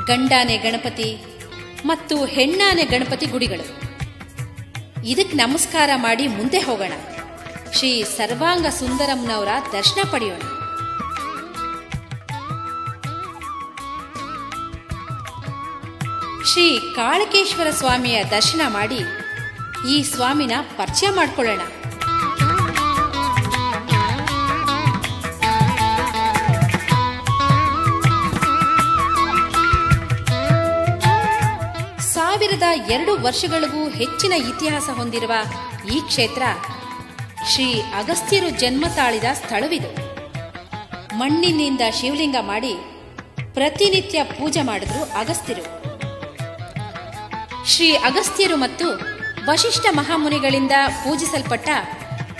ಗಂಡಾನೆ ಗಣಪತಿ ಮತ್ತು ಹೆಣ್ಣಾನೆ ಗಣಪತಿ ಗುಡಿಗಳು. ಇದಕ್ಕೆ ನಮಸ್ಕಾರ ಮಾಡಿ ಮುಂದೆ ಹೋಗೋಣ. ಶ್ರೀ ಸರ್ವಾಂಗ ಸುಂದರಂನವರ ದರ್ಶನ ಪಡೆಯೋಣ. ಶ್ರೀ ಕಾಳಕೇಶ್ವರ ಸ್ವಾಮಿಯ ದರ್ಶನ ಮಾಡಿ ಈ ಸ್ವಾಮಿನ ಪರಿಚಯ ಮಾಡ್ಕೊಳ್ಳೋಣ. ಸಾವಿರದ ಎರಡು ವರ್ಷಗಳಿಗೂ ಹೆಚ್ಚಿನ ಇತಿಹಾಸ ಹೊಂದಿರುವ ಈ ಕ್ಷೇತ್ರ ಶ್ರೀ ಅಗಸ್ತ್ಯರು ಜನ್ಮ ತಾಳಿದ ಸ್ಥಳವಿದು. ಮಣ್ಣಿನಿಂದ ಶಿವಲಿಂಗ ಮಾಡಿ ಪ್ರತಿನಿತ್ಯ ಪೂಜೆ ಮಾಡಿದ್ರು ಅಗಸ್ತ್ಯರು. ಶ್ರೀ ಅಗಸ್ತ್ಯರು ಮತ್ತು ವಶಿಷ್ಠ ಮಹಾಮುನಿಗಳಿಂದ ಪೂಜಿಸಲ್ಪಟ್ಟ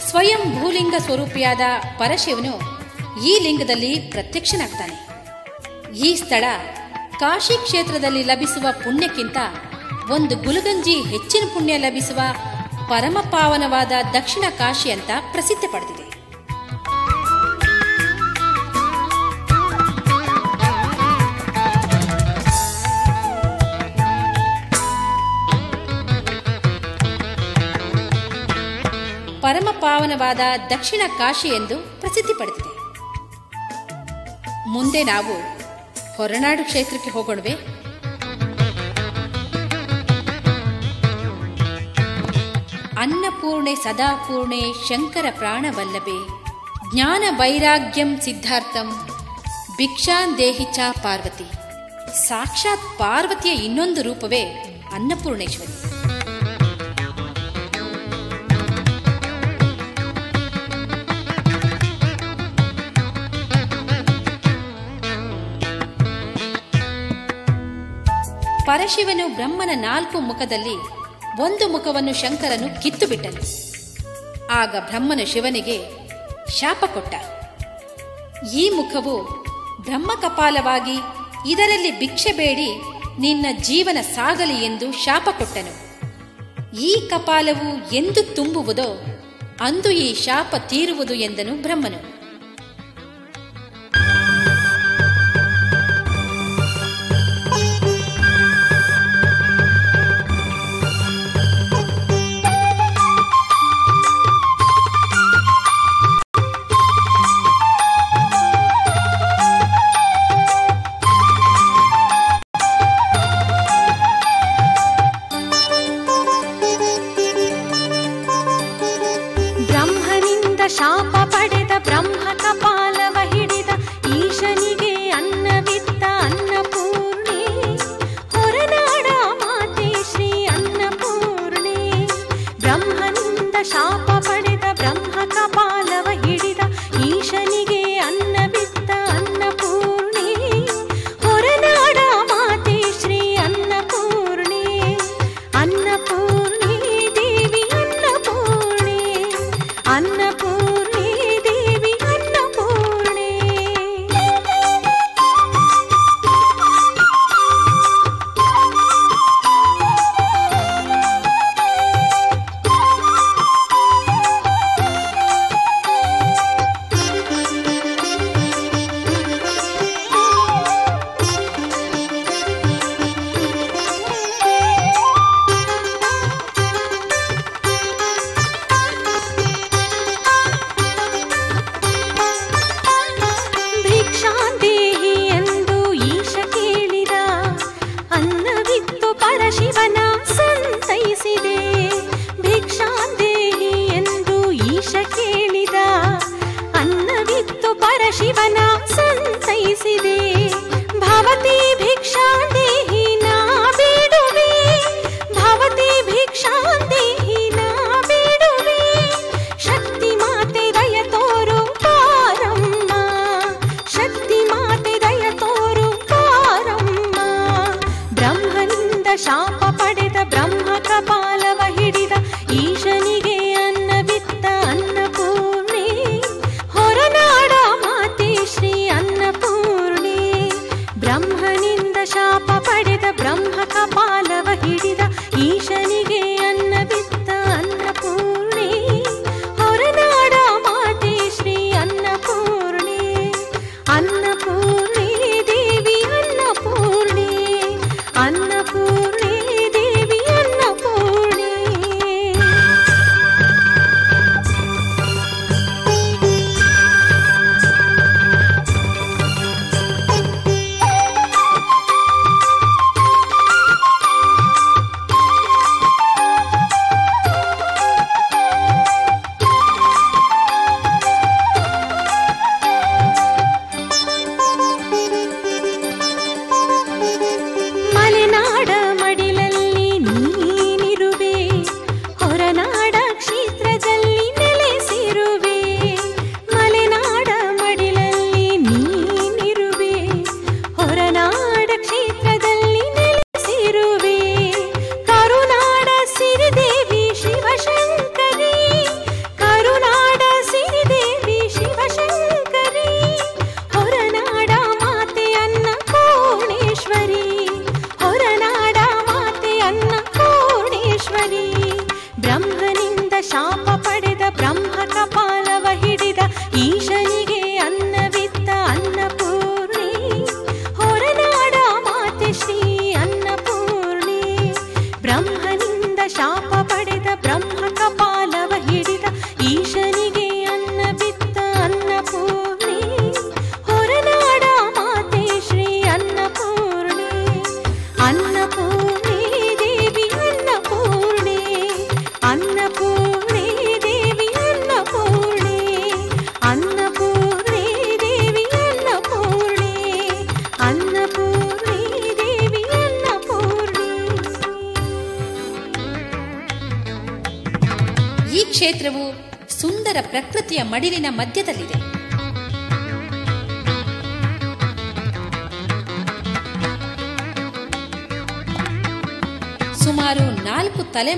ಸ್ವಯಂ ಭೂಲಿಂಗ ಸ್ವರೂಪಿಯಾದ ಪರಶಿವನು ಈ ಲಿಂಗದಲ್ಲಿ ಪ್ರತ್ಯಕ್ಷನಾಗ್ತಾನೆ. ಈ ಸ್ಥಳ ಕಾಶಿ ಕ್ಷೇತ್ರದಲ್ಲಿ ಲಭಿಸುವ ಪುಣ್ಯಕ್ಕಿಂತ ಒಂದು ಗುಲಗಂಜಿ ಹೆಚ್ಚಿನ ಪುಣ್ಯ ಲಭಿಸುವ ಪರಮ ಪಾವನವಾದ ದಕ್ಷಿಣ ಕಾಶಿ ಅಂತ ಪ್ರಸಿದ್ಧಿ ಪಡೆದಿದೆ. ಪರಮ ಪಾವನವಾದ ದಕ್ಷಿಣ ಕಾಶಿ ಎಂದು ಪ್ರಸಿದ್ಧಿ ಪಡೆದಿದೆ. ಮುಂದೆ ನಾವು ಹೊರನಾಡು ಕ್ಷೇತ್ರಕ್ಕೆ ಹೋಗೋಣವೆ. ಅನ್ನಪೂರ್ಣೆ ಸದಾಪೂರ್ಣೆ ಶಂಕರ ಪ್ರಾಣವಲ್ಲಭೆ. ಜ್ಞಾನ ವೈರಾಗ್ಯಂ ಸಿದ್ಧಾರ್ಥಂ ಭಿಕ್ಷಾಂದೇಹಿ ಚ ಪಾರ್ವತಿ. ಸಾಕ್ಷಾತ್ ಪಾರ್ವತಿಯ ಇನ್ನೊಂದು ರೂಪವೇ ಅನ್ನಪೂರ್ಣೇಶ್ವರಿ. ಪರಶಿವನು ಬ್ರಹ್ಮನ ನಾಲ್ಕು ಮುಖದಲ್ಲಿ ಒಂದು ಮುಖವನ್ನು ಶಂಕರನು ಕಿತ್ತು ಬಿಟ್ಟನು ಆಗ ಬ್ರಹ್ಮನು ಶಿವನಿಗೆ ಶಾಪ ಕೊಟ್ಟ. ಈ ಮುಖವು ಬ್ರಹ್ಮಕಪಾಲವಾಗಿ ಇದರಲ್ಲಿ ಭಿಕ್ಷೆ ಬೇಡಿ ನಿನ್ನ ಜೀವನ ಸಾಗಲಿ ಎಂದು ಶಾಪ ಕೊಟ್ಟನು. ಈ ಕಪಾಲವು ಎಂದು ತುಂಬುವುದೋ ಅಂದು ಈ ಶಾಪ ತೀರುವುದು ಎಂದನು ಬ್ರಹ್ಮನು.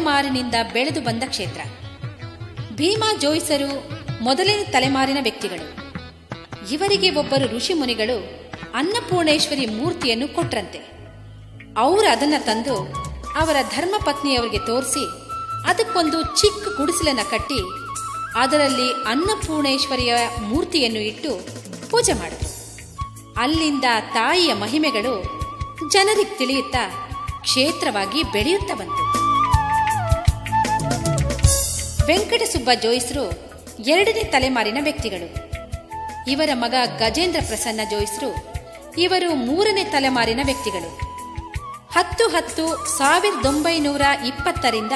ತಲೆಮಾರಿನಿಂದ ಬೆಳೆದು ಬಂದ ಕ್ಷೇತ್ರ. ಭೀಮಾ ಜೋಯಿಸರು ಮೊದಲಿನ ತಲೆಮಾರಿನ ವ್ಯಕ್ತಿಗಳು. ಇವರಿಗೆ ಒಬ್ಬರು ಋಷಿ ಮುನಿಗಳು ಅನ್ನಪೂರ್ಣೇಶ್ವರಿ ಮೂರ್ತಿಯನ್ನು ಕೊಟ್ರಂತೆ. ಅವರು ಅದನ್ನು ತಂದು ಅವರ ಧರ್ಮಪತ್ನಿಯವರಿಗೆ ತೋರಿಸಿ ಅದಕ್ಕೊಂದು ಚಿಕ್ಕ ಗುಡಿಸಲನ್ನ ಕಟ್ಟಿ ಅದರಲ್ಲಿ ಅನ್ನಪೂರ್ಣೇಶ್ವರಿಯ ಮೂರ್ತಿಯನ್ನು ಇಟ್ಟು ಪೂಜೆ ಮಾಡಿದರು. ಅಲ್ಲಿಂದ ತಾಯಿಯ ಮಹಿಮೆಗಳು ಜನರಿಗೆ ತಿಳಿಯುತ್ತಾ ಕ್ಷೇತ್ರವಾಗಿ ಬೆಳೆಯುತ್ತಾ ಬಂತು. ವೆಂಕಟಸುಬ್ಬ ಜೋಯಿಸ್ರು ಎರಡನೇ ತಲೆಮಾರಿನ ವ್ಯಕ್ತಿಗಳು. ಇವರ ಮಗ ಗಜೇಂದ್ರ ಪ್ರಸನ್ನ ಜೋಯಿಸ್ರು ಇವರು ಮೂರನೇ ತಲೆಮಾರಿನ ವ್ಯಕ್ತಿಗಳು. ಹತ್ತು ಹತ್ತು ಸಾವಿರದ ಒಂಬೈನೂರ ಇಪ್ಪತ್ತರಿಂದ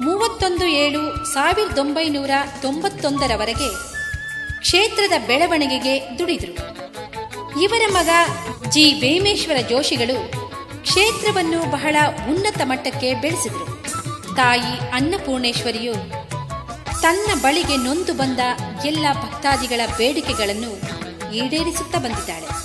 ಮೂವತ್ತೊಂದು ಏಳು ಸಾವಿರದ ಒಂಬೈನೂರ ತೊಂಬತ್ತೊಂದರವರೆಗೆ ಕ್ಷೇತ್ರದ ಬೆಳವಣಿಗೆಗೆ ದುಡಿದರು. ಇವರ ಮಗ ಜಿ. ಭೀಮೇಶ್ವರ ಜೋಶಿಗಳು ಕ್ಷೇತ್ರವನ್ನು ಬಹಳ ಉನ್ನತ ಮಟ್ಟಕ್ಕೆ ಬೆಳೆಸಿದರು. ತಾಯಿ ಅನ್ನಪೂರ್ಣೇಶ್ವರಿಯು ತನ್ನ ಬಳಿಗೆ ನೊಂದು ಬಂದ ಎಲ್ಲ ಭಕ್ತಾದಿಗಳ ಬೇಡಿಕೆಗಳನ್ನು ಈಡೇರಿಸುತ್ತಾ ಬಂದಿದ್ದಾಳೆ.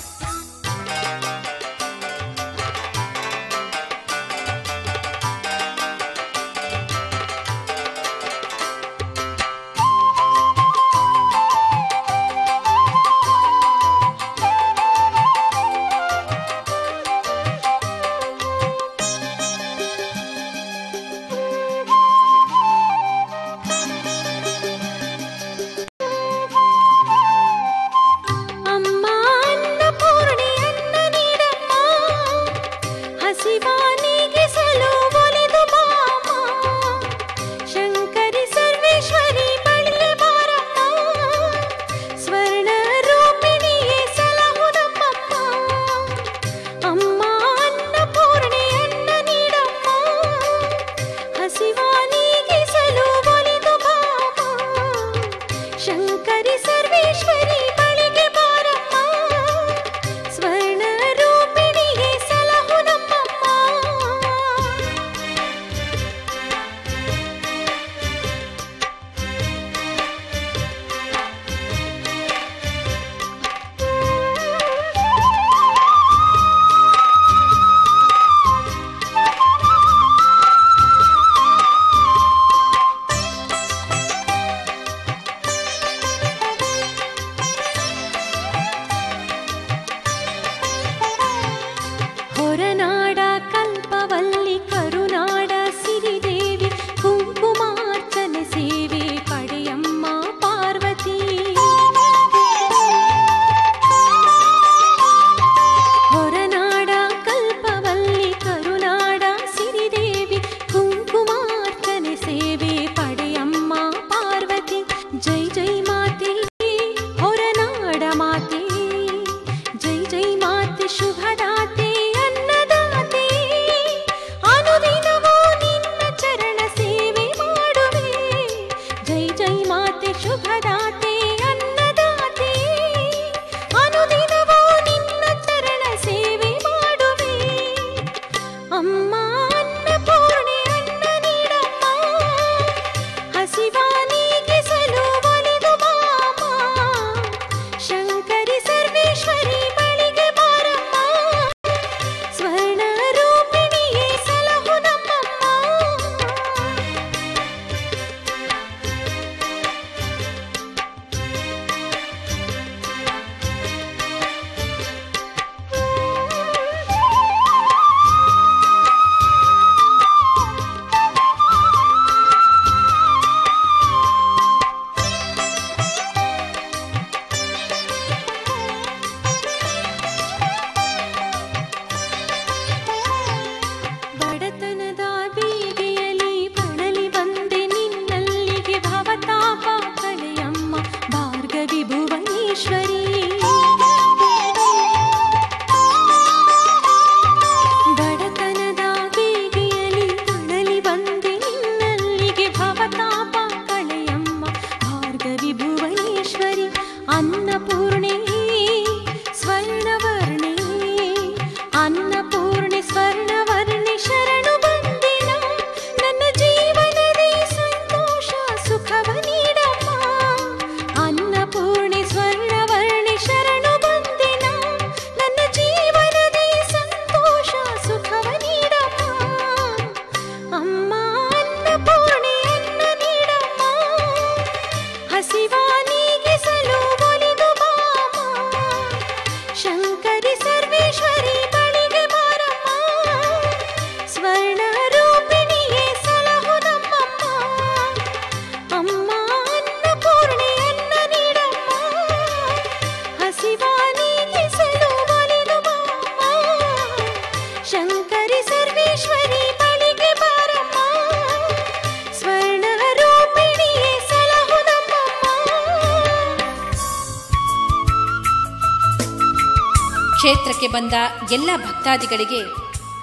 ಬಂದ ಎಲ್ಲ ಭಕ್ತಾದಿಗಳಿಗೆ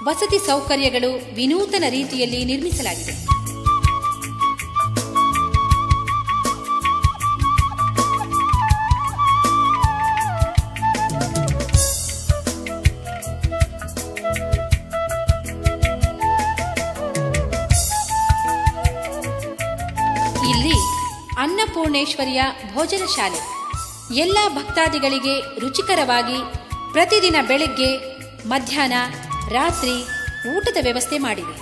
ವಸತಿ ಸೌಕರ್ಯಗಳು ವಿನೂತನ ರೀತಿಯಲ್ಲಿ ನಿರ್ಮಿಸಲಾಗಿದೆ. ಇಲ್ಲಿ ಅನ್ನಪೂರ್ಣೇಶ್ವರಿಯ ಭೋಜನ ಶಾಲೆ ಎಲ್ಲ ಭಕ್ತಾದಿಗಳಿಗೆ ರುಚಿಕರವಾಗಿ ಪ್ರತಿದಿನ ಬೆಳಗ್ಗೆ, ಮಧ್ಯಾಹ್ನ, ರಾತ್ರಿ ಊಟದ ವ್ಯವಸ್ಥೆ ಮಾಡಿದೆ.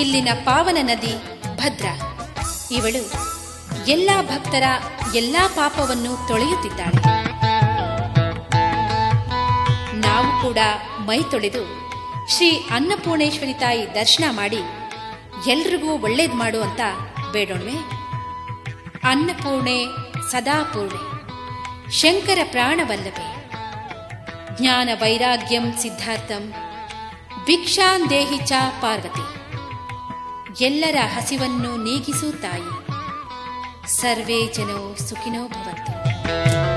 ಇಲ್ಲಿನ ಪಾವನ ನದಿ ಭದ್ರ. ಇವಳು ಎಲ್ಲ ಭಕ್ತರ ಎಲ್ಲ ಪಾಪವನ್ನು ತೊಳೆಯುತ್ತಿದ್ದಾಳೆ. ನಾವು ಕೂಡ ಮೈ ತೊಳೆದು ಶ್ರೀ ಅನ್ನಪೂರ್ಣೇಶ್ವರಿ ತಾಯಿ ದರ್ಶನ ಮಾಡಿ ಎಲ್ರಿಗೂ ಒಳ್ಳೇದು ಮಾಡು ಅಂತ ಬೇಡೋಣ್ವೆ. ಅನ್ನಪೂರ್ಣೆ, ಸದಾಪೂರ್ಣೆ. ಶಂಕರ ಪ್ರಾಣವಲ್ಲಭೆ. ಜ್ಞಾನ ವೈರಾಗ್ಯಂ ಸಿದ್ಧಾರ್ಥಂ. ಭಿಕ್ಷಾನ್ ದೇಹಿ ಚ ಪಾರ್ವತಿ. ಎಲ್ಲರ ಹಸಿವನ್ನು ನೀಗಿಸು ತಾಯಿ. ಸರ್ವೇ ಜನೋ ಸುಖಿನೋ ಭವಂತು.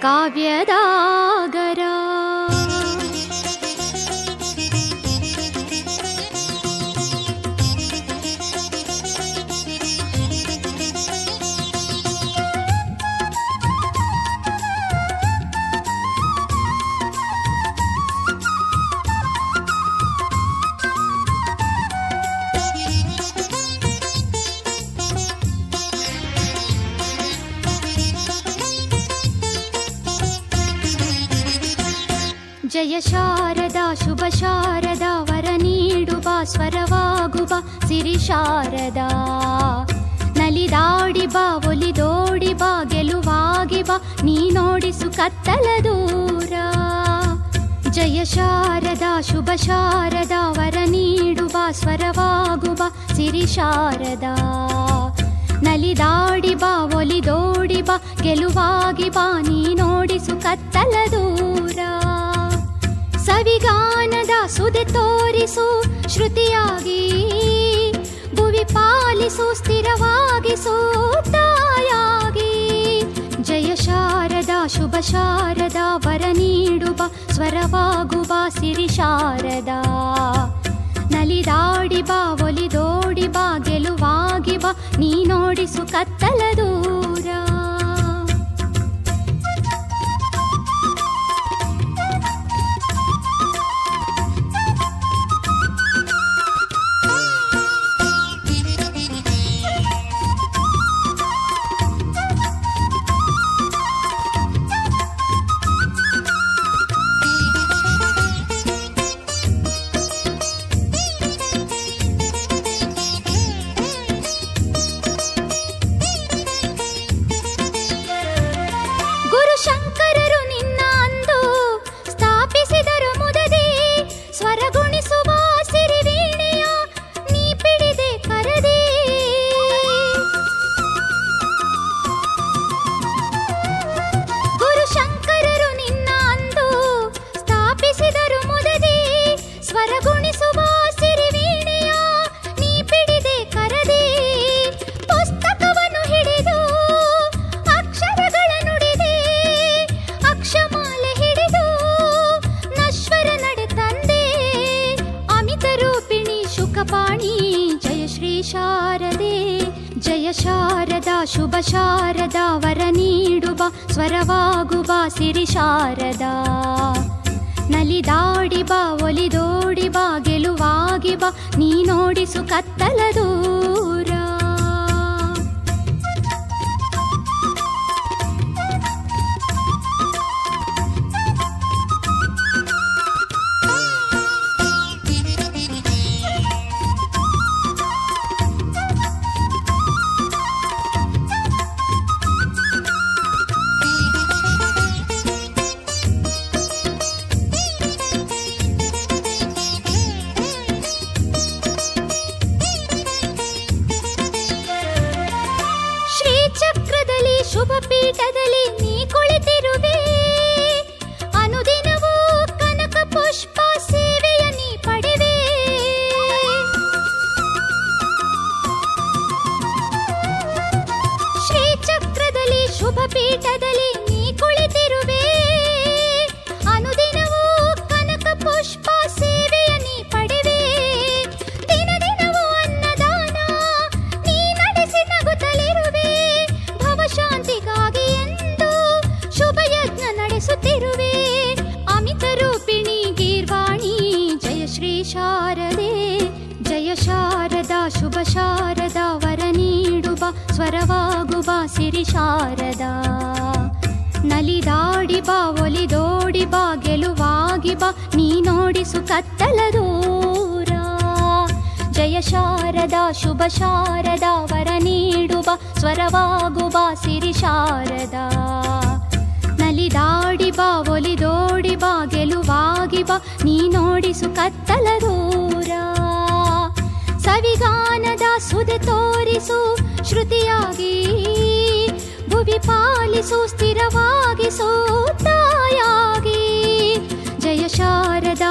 告别的 ಸಿರಿ ಶಾರದಾ ನಲಿದಾಡಿ ಬಾ ಒಲಿದೋಡಿ ಬಾ, ಗೆಲುವಾಗಿ ಬಾ, ನೀ ನೋಡಿಸು ಕತ್ತಲ ದೂರ. ಜಯ ಶಾರದಾ, ಶುಭ ಶಾರದಾ, ವರ ನೀಡುವ ಸ್ವರವಾಗುವ ಸಿರಿ ಶಾರದಾ. ನಲಿದಾಡಿ ಬಾ ಒಲಿದೋಡಿ ಬಾ, ಗೆಲುವಾಗಿ ಬಾ, ನೀ ನೋಡಿಸು ಕತ್ತಲ ದೂರ. ಸವಿಗಾನದ ಸುದೆ ತೋರಿಸು, ಶ್ರುತಿಯಾಗಿ ಪಾಲಿಸು ಸ್ಥಿರವಾಗಿಸು ತಾಯಾಗಿ ಜಯ ಶಾರದಾ, ಶುಭ ಶಾರದಾ, ವರ ನೀಡುವ, ಸ್ವರವಾಗುವ ಸಿರಿ ಶಾರದಾ. ನಲಿದಾಡಿ ಬಾ ಒಲಿದೋಡಿ ಬಾ ಗೆಲುವಾಗಿ ಬಾ ನೀ ನೋಡಿಸು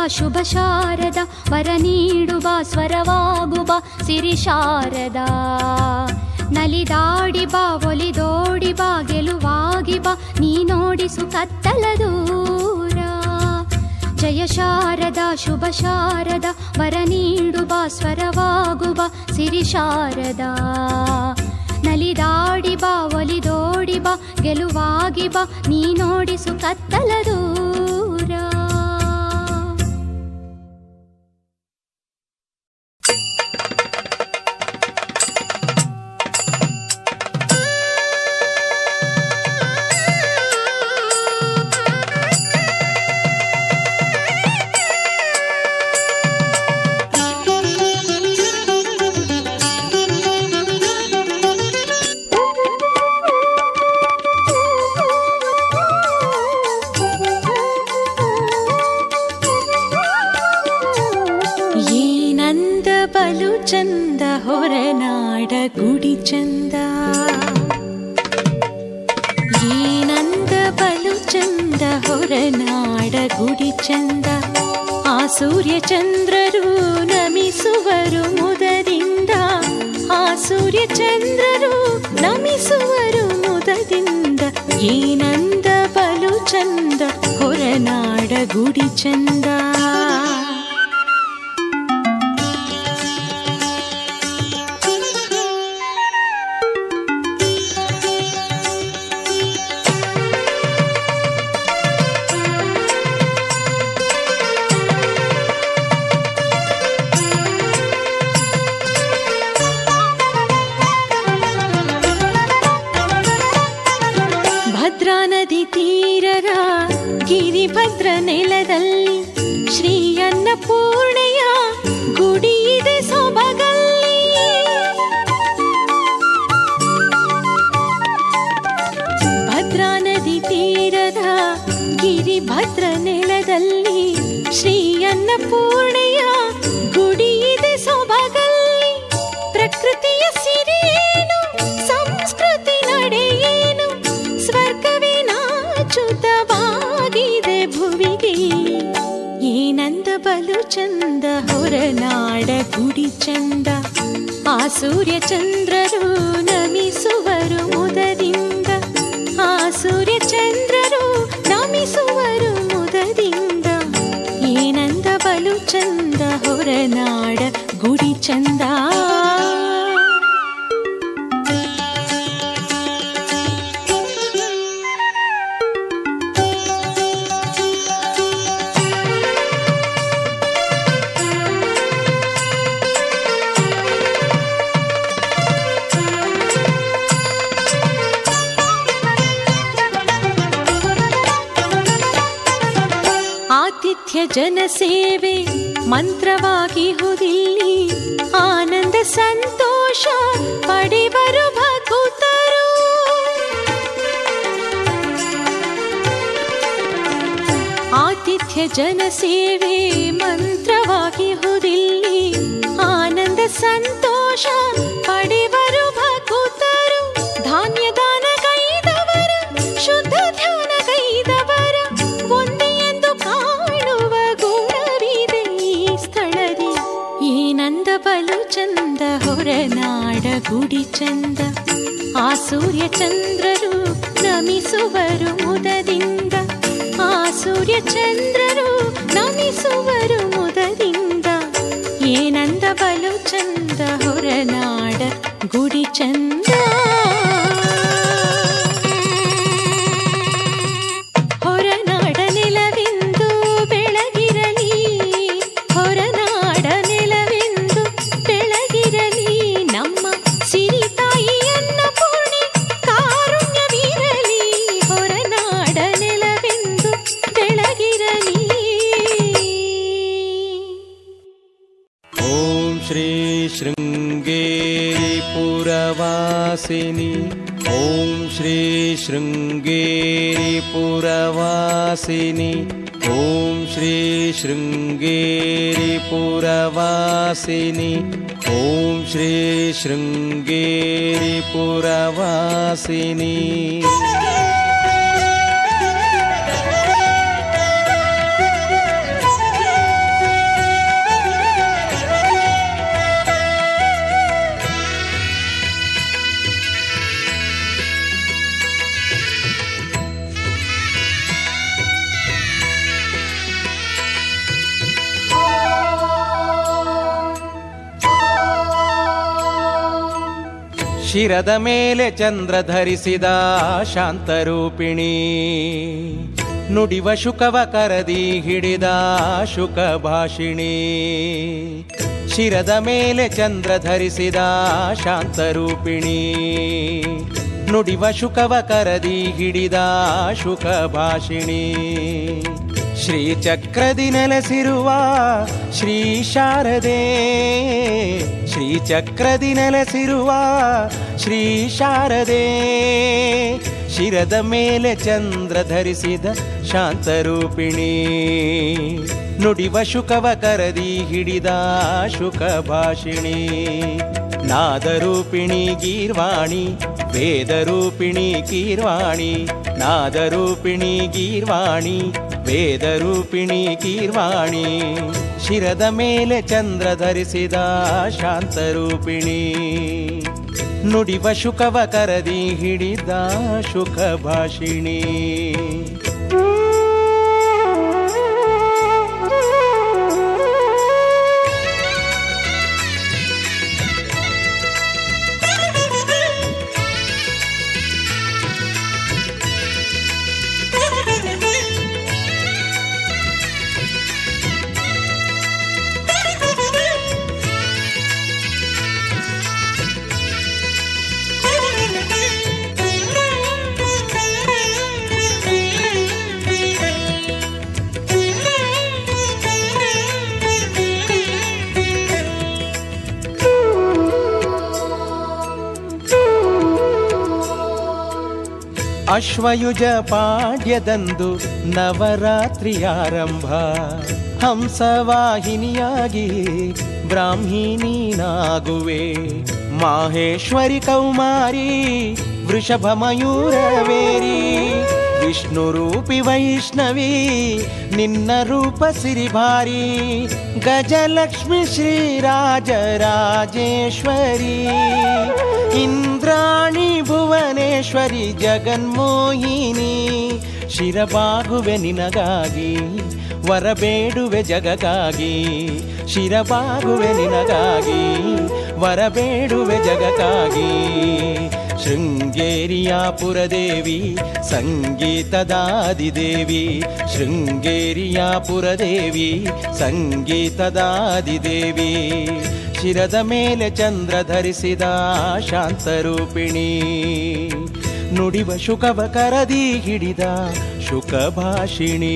ಶುಭ ಶಾರದ, ವರ ನೀಡುವ, ಸ್ವರವಾಗುವ ಸಿರಿ ಶಾರದ. ನಲಿದಾಡಿ ಬಾ ಒಲಿದೋಡಿ ಬಾ ಗೆಲುವಾಗಿ ಬಾ ನೀ ನೋಡಿಸು ಕತ್ತಲ ದೂರ. ಜಯ ಶಾರದ, ಶುಭ ಶಾರದ, ವರ ನೀಡುವ, ಸ್ವರವಾಗುವ ಸಿರಿ ಶಾರದ. ನಲಿದಾಡಿ ಬಾ ಒಲಿದೋಡಿ ಬಾ ಗೆಲುವಾಗಿ ಬಾ ನೀ ನೋಡಿಸು ಕತ್ತ ನುಡಿಯುವರು ಮುದರಿಂದ ಆ ಸೂರ್ಯ ಚಂದ್ರರು ನಮಿಸುವರು ಮುದದಿಂದ ಈ ನಂದ ಬಲು ಚಂದ ಹೊರನಾಡ ಗುಡಿ ಚಂದ ಶಿರದ ಮೇಲೆ ಚಂದ್ರ ಧರಿಸಿದ ಶಾಂತರೂಪಿಣಿ. ನುಡಿವ ಶುಕವ ಕರದಿ ಹಿಡಿದ ಶುಕ ಭಾಷಿಣಿ ಶಿರದ ಮೇಲೆ ಚಂದ್ರ ಧರಿಸಿದ ಶಾಂತರೂಪಿಣಿ. ನುಡಿವ ಶುಕವ ಕರದಿ ಹಿಡಿದ ಶುಕ ಭಾಷಿಣಿ ಶ್ರೀಚಕ್ರದಿ ನೆಲೆಸಿರುವ ಶ್ರೀ ಶಾರದೆ ಶ್ರೀಚಕ್ರದಿ ನೆಲೆಸಿರುವ ಶ್ರೀ ಶಾರದೆ, ಶಿರದ ಮೇಲೆ ಚಂದ್ರ ಧರಿಸಿದ ಶಾಂತರೂಪಿಣಿ, ನುಡಿವ ಶುಕವ ಕರದಿ ಹಿಡಿದ ಶುಕ ಭಾಷಿಣಿ ನಾದರೂಪಿಣಿ ಗೀರ್ವಾಣಿ, ವೇದರೂಪಿಣಿ ಕೀರ್ವಾಣಿ ನಾದರೂಪಿಣಿ ಗೀರ್ವಾಣಿ ವೇದರೂಪಿಣಿ ಕೀರ್ವಾಣಿ ಶಿರದ ಮೇಲೆ ಚಂದ್ರ ಧರಿಸಿದ ಶಾಂತರೂಪಿಣಿ ನುಡಿವ ಶುಕವ ಕರದಿ ಹಿಡಿದ ಶುಕ ಭಾಷಿಣಿ ಅಶ್ವಯುಜ ಪಾಡ್ಯದಂದು ನವರಾತ್ರಿ ಆರಂಭ. ಹಂಸವಾಹಿನಿಯಾಗಿ ಬ್ರಾಹ್ಮಿಣೀನಾಗುವೆ. ಮಾಹೇಶ್ವರಿ ಕೌಮಾರಿ ವೃಷಭ ಮಯೂರವೇರಿ ವಿಷ್ಣು ರೂಪಿ ವೈಷ್ಣವಿ, ನಿನ್ನ ರೂಪ ಸಿರಿಭಾರಿ. ಗಜಲಕ್ಷ್ಮಿ ಶ್ರೀರಾಜರಾಜೇಶ್ವರಿ. ಇಂದ್ರಾಣಿ ಭುವನೇಶ್ವರಿ ಜಗನ್ಮೋಹಿನಿ, ಶಿರಬಾಗುವೆ ನಿನಗಾಗಿ, ವರಬೇಡುವೆ ಜಗಗಾಗಿ, ಶಿರಬಾಗುವೆ ನಿನಗಾಗಿ, ವರಬೇಡುವೆ ಜಗಕ್ಕಾಗಿ. ಶೃಂಗೇರಿಯ ಪುರದೇವಿ ಸಂಗೀತದಾದಿದೇವಿ ಶೃಂಗೇರಿಯ ಪುರದೇವಿ ಸಂಗೀತದಾದಿದೇವಿ. ಶಿರದ ಮೇಲೆ ಚಂದ್ರ ಧರಿಸಿದ ಶಾಂತರೂಪಿಣಿ. ನುಡಿವ ಶುಕವ ಕರದಿ ಹಿಡಿದ ಶುಕ ಭಾಷಿಣಿ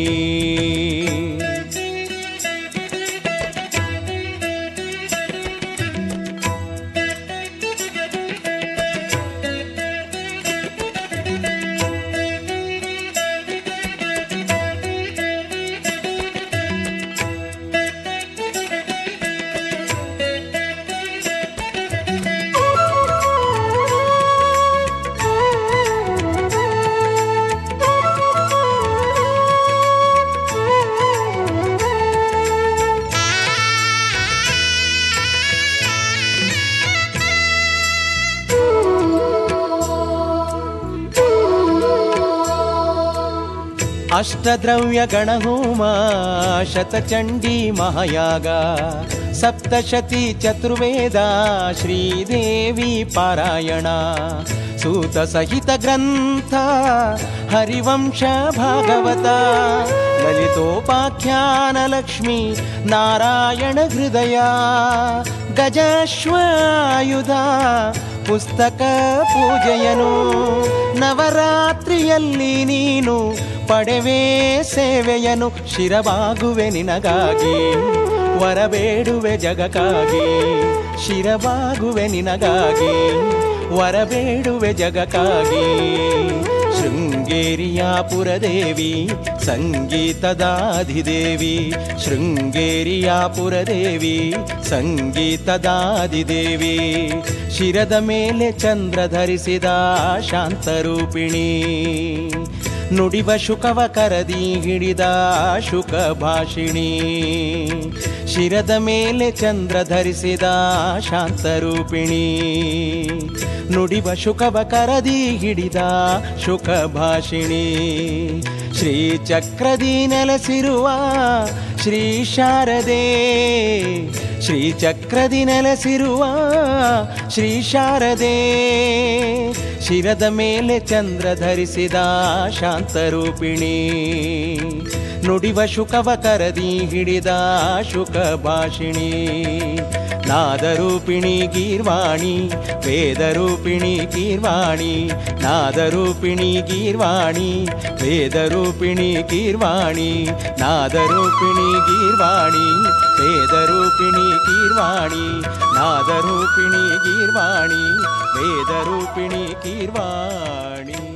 ಅಷ್ಟದ್ರವ್ಯ ಗಣಹೋಮ ಶತಚಂಡಿ ಮಹಾಯಾಗ, ಸಪ್ತಶತಿ ಚತುರ್ವೇದ, ಶ್ರೀದೇವಿ ಪಾರಾಯಣ, ಸೂತ ಸಹಿತ ಗ್ರಂಥ, ಹರಿವಂಶ ಭಾಗವತ ಲಲಿತೋಪಾಖ್ಯಾನ ಲಕ್ಷ್ಮಿ ನಾರಾಯಣ ಹೃದಯ, ಗಜಾಶ್ವಾಯುಧ, ಪುಸ್ತಕ ಪೂಜೆಯನು, ನವರಾತ್ರಿಯಲ್ಲಿ ನೀನು ಪಡೆವೇ ಸೇವೆಯನು ಶಿರವಾಗುವೆ ನಿನಗಾಗಿ. ವರಬೇಡುವೆ ಜಗಕ್ಕಾಗಿ. ಶಿರವಾಗುವೆ ನಿನಗಾಗಿ. ವರಬೇಡುವೆ ಜಗಕ್ಕಾಗಿ. ಶೃಂಗೇರಿಯ ಪುರದೇವಿ ಸಂಗೀತದಾಧಿದೇವಿ ಶೃಂಗೇರಿಯ ಪುರದೇವಿ ಸಂಗೀತದಾದಿದೇವಿ. ಶಿರದ ಮೇಲೆ ಚಂದ್ರ ಧರಿಸಿದ ಶಾಂತರೂಪಿಣಿ. ನುಡಿವ ಶುಕವ ಕರದಿ ಹಿಡಿದ ಶುಕ ಭಾಷಿಣಿ. ಶಿರದ ಮೇಲೆ ಚಂದ್ರ ಧರಿಸಿದ ಶಾಂತರೂಪಿಣಿ. ನುಡಿವ ಶುಕವ ಕರದಿ ಹಿಡಿದ ಶುಕ ಭಾಷಿಣಿ ಶ್ರೀಚಕ್ರದಿ ನೆಲೆಸಿರುವ ಶ್ರೀ ಶಾರದೆ. ಶ್ರೀಚಕ್ರದಿ ನೆಲೆಸಿರುವ ಶ್ರೀ ಶಾರದೆ. ಶಿರದ ಮೇಲೆ ಚಂದ್ರ ಧರಿಸಿದ ಶಾಂತರೂಪಿಣಿ. ನುಡಿವ ಶುಕವ ಕರದಿ ಹಿಡಿದ ಶುಕ ಭಾಷಿಣಿ. ನಾದರೂಪಿಣಿ ಗೀರ್ವಾಣಿ, ವೇದರೂಪಿಣಿ ಗೀರ್ವಾಣಿ, ನಾದರೂಪಿಣಿ ಗೀರ್ವಾಣಿ, ವೇದರೂಪಿಣಿ ಗೀರ್ವಾಣಿ, ನಾದರೂಪಿಣಿ ಗೀರ್ವಾಣಿ, ವೇದರೂಪಿಣಿ ಗೀರ್ವಾಣಿ, ನಾದರೂಪಿಣಿ ಗೀರ್ವಾಣಿ, ವೇದರೂಪಿಣಿ ಗೀರ್ವಾಣಿ.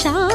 ಶೃಂಗೇರಿ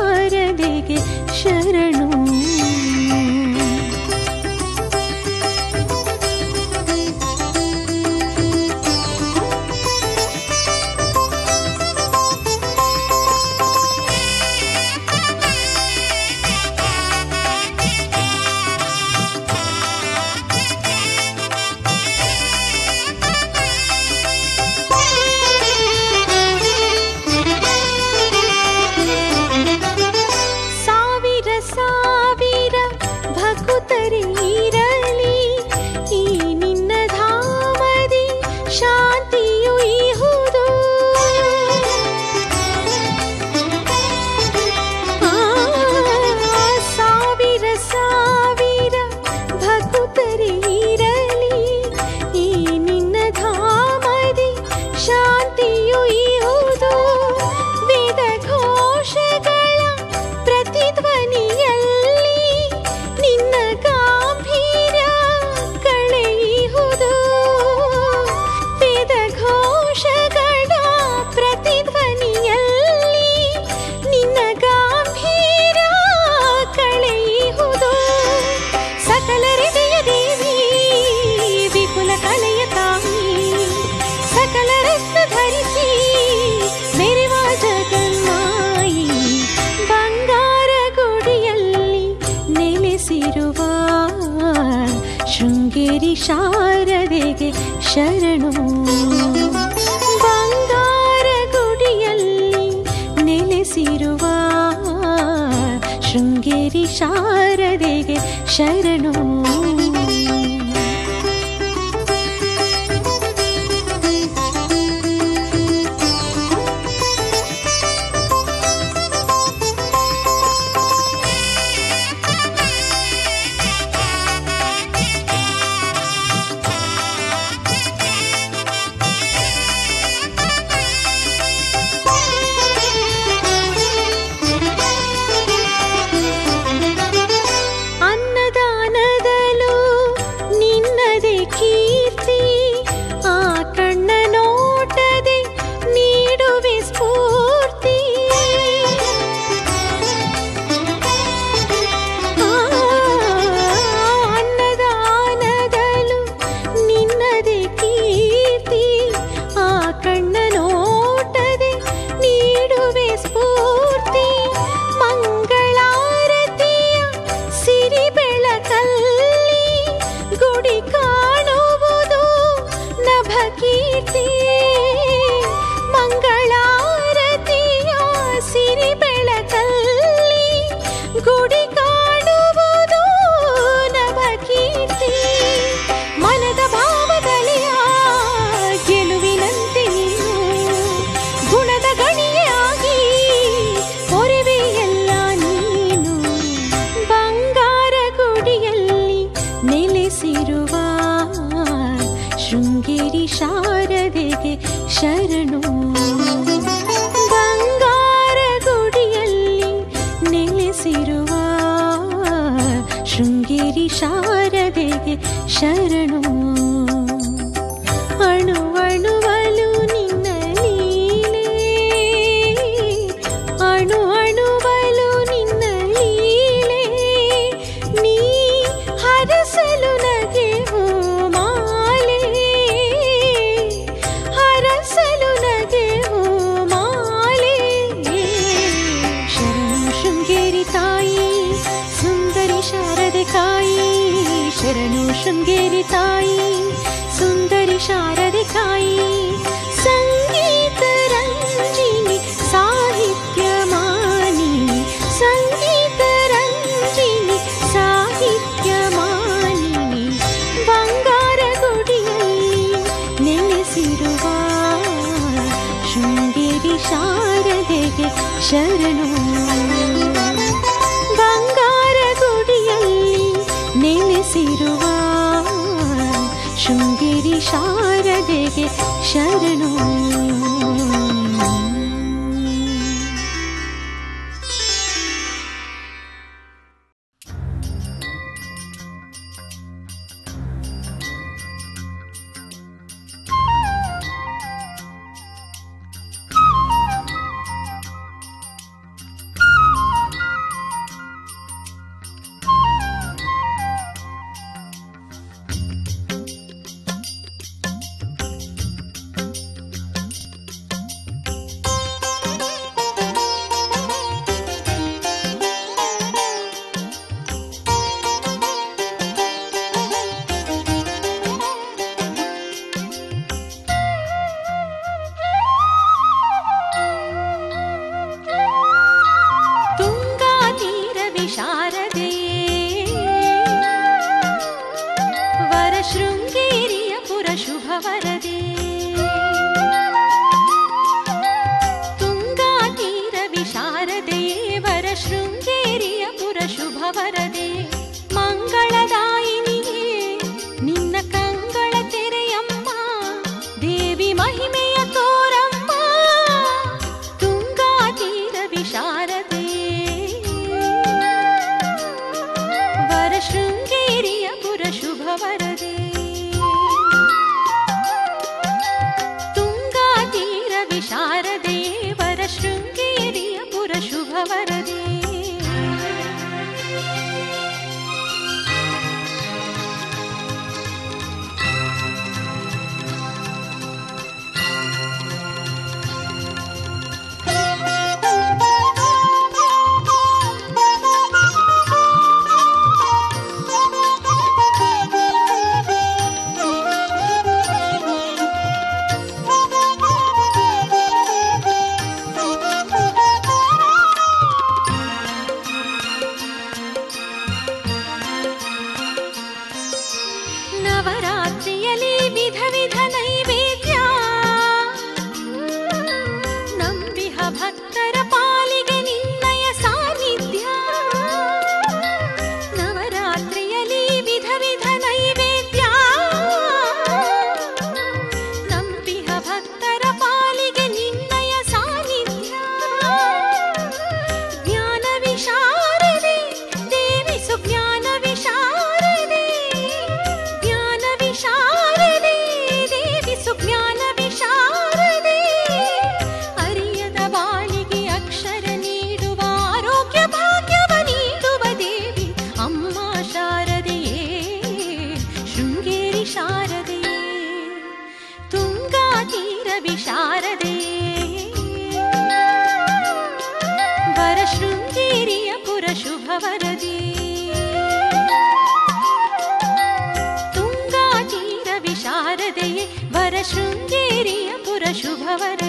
ಪುರ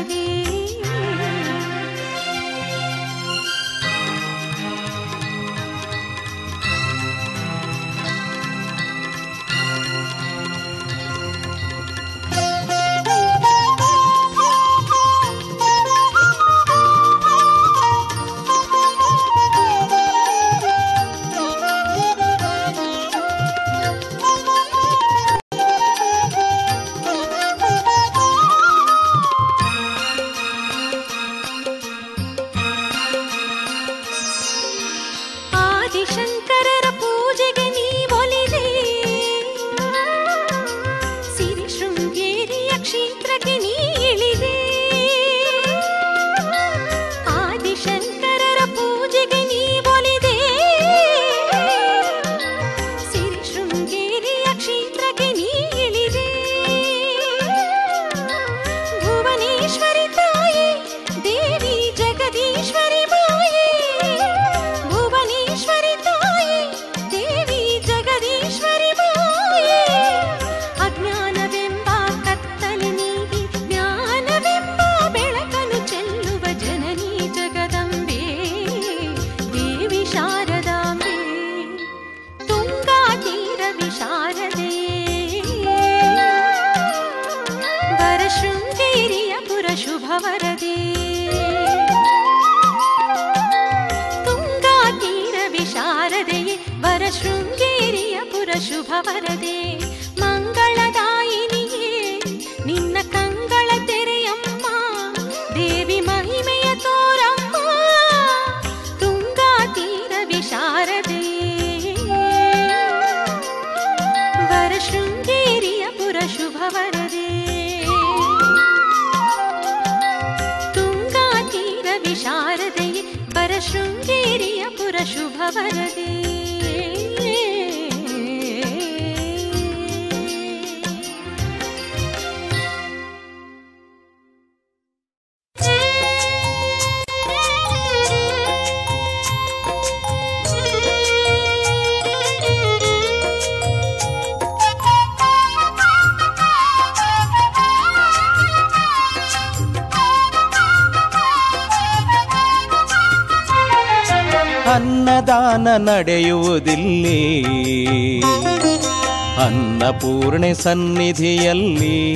ಅನ್ನಪೂರ್ಣೆ ಸನ್ನಿಧಿಯಲ್ಲಿ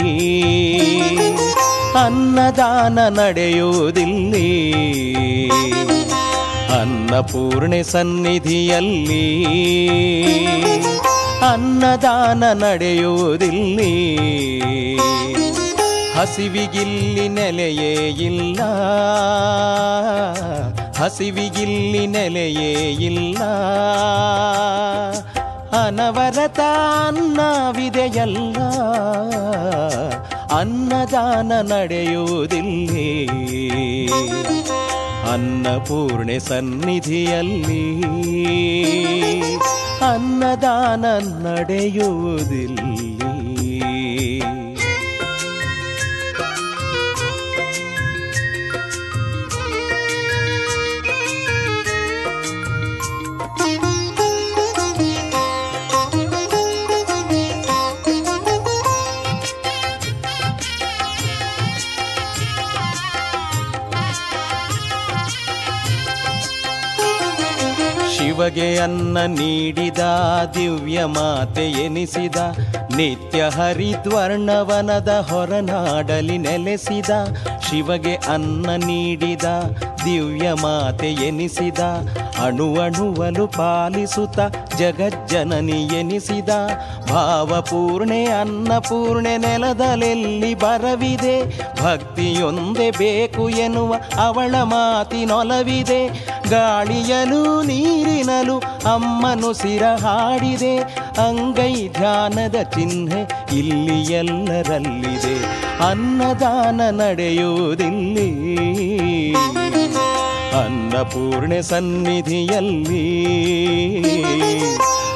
ಅನ್ನದಾನ ನಡೆಯುವುದಿಲ್ಲಿ. ಅನ್ನಪೂರ್ಣೆ ಸನ್ನಿಧಿಯಲ್ಲಿ ಅನ್ನದಾನ ನಡೆಯುವುದಿಲ್ಲಿ. ಹಸಿವಿಗಿಲ್ಲಿ ನೆಲೆಯೇ ಇಲ್ಲ. ಹಸಿವಿಗಿಲ್ಲಿ ನೆಲೆಯೇ ಇಲ್ಲ. ಅನವರತ ಅನ್ನವಿದೆಯಲ್ಲ ಅನ್ನದಾನ ನಡೆಯುವುದಿಲ್ಲಿ. ಅನ್ನಪೂರ್ಣೆ ಸನ್ನಿಧಿಯಲ್ಲಿ. ಅನ್ನದಾನ ನಡೆಯುವುದಿಲ್ಲಿ. ಶಿವಗೆ ಅನ್ನ ನೀಡಿದ ದಿವ್ಯ ಮಾತೆ ಎನಿಸಿದ ನಿತ್ಯ ಹರಿದ್ವರ್ಣವನದ ಹೊರನಾಡಲಿ ನೆಲೆಸಿದ ಶಿವಗೆ ಅನ್ನ ನೀಡಿದ ದಿವ್ಯ ಮಾತೆ ಎನಿಸಿದ, ಅಣು ಅಣುವಲು ಪಾಲಿಸುತ್ತ, ಜಗಜ್ಜನನಿ ಎನಿಸಿದ. ಭಾವಪೂರ್ಣೆ ಅನ್ನಪೂರ್ಣೆ ನೆಲದಲೆಲ್ಲಿ ಬರವಿದೆ, ಭಕ್ತಿಯೊಂದೇ ಬೇಕು ಎನ್ನುವ ಅವಳ ಮಾತಿನೊಲವಿದೆ. ಗಾಳಿಯಲು ನೀರಿನಲು ಅಮ್ಮನು ಸಿರ ಹಾಡಿದೆ ಅಂಗೈ ಧ್ಯಾನದ ಚಿಹ್ನೆ ಇಲ್ಲಿ ಎಲ್ಲರಲ್ಲಿದೆ. ಅನ್ನದಾನ ನಡೆಯುವುದಿಲ್ಲಿ. ಅನ್ನಪೂರ್ಣೆ ಸನ್ನಿಧಿಯಲ್ಲಿ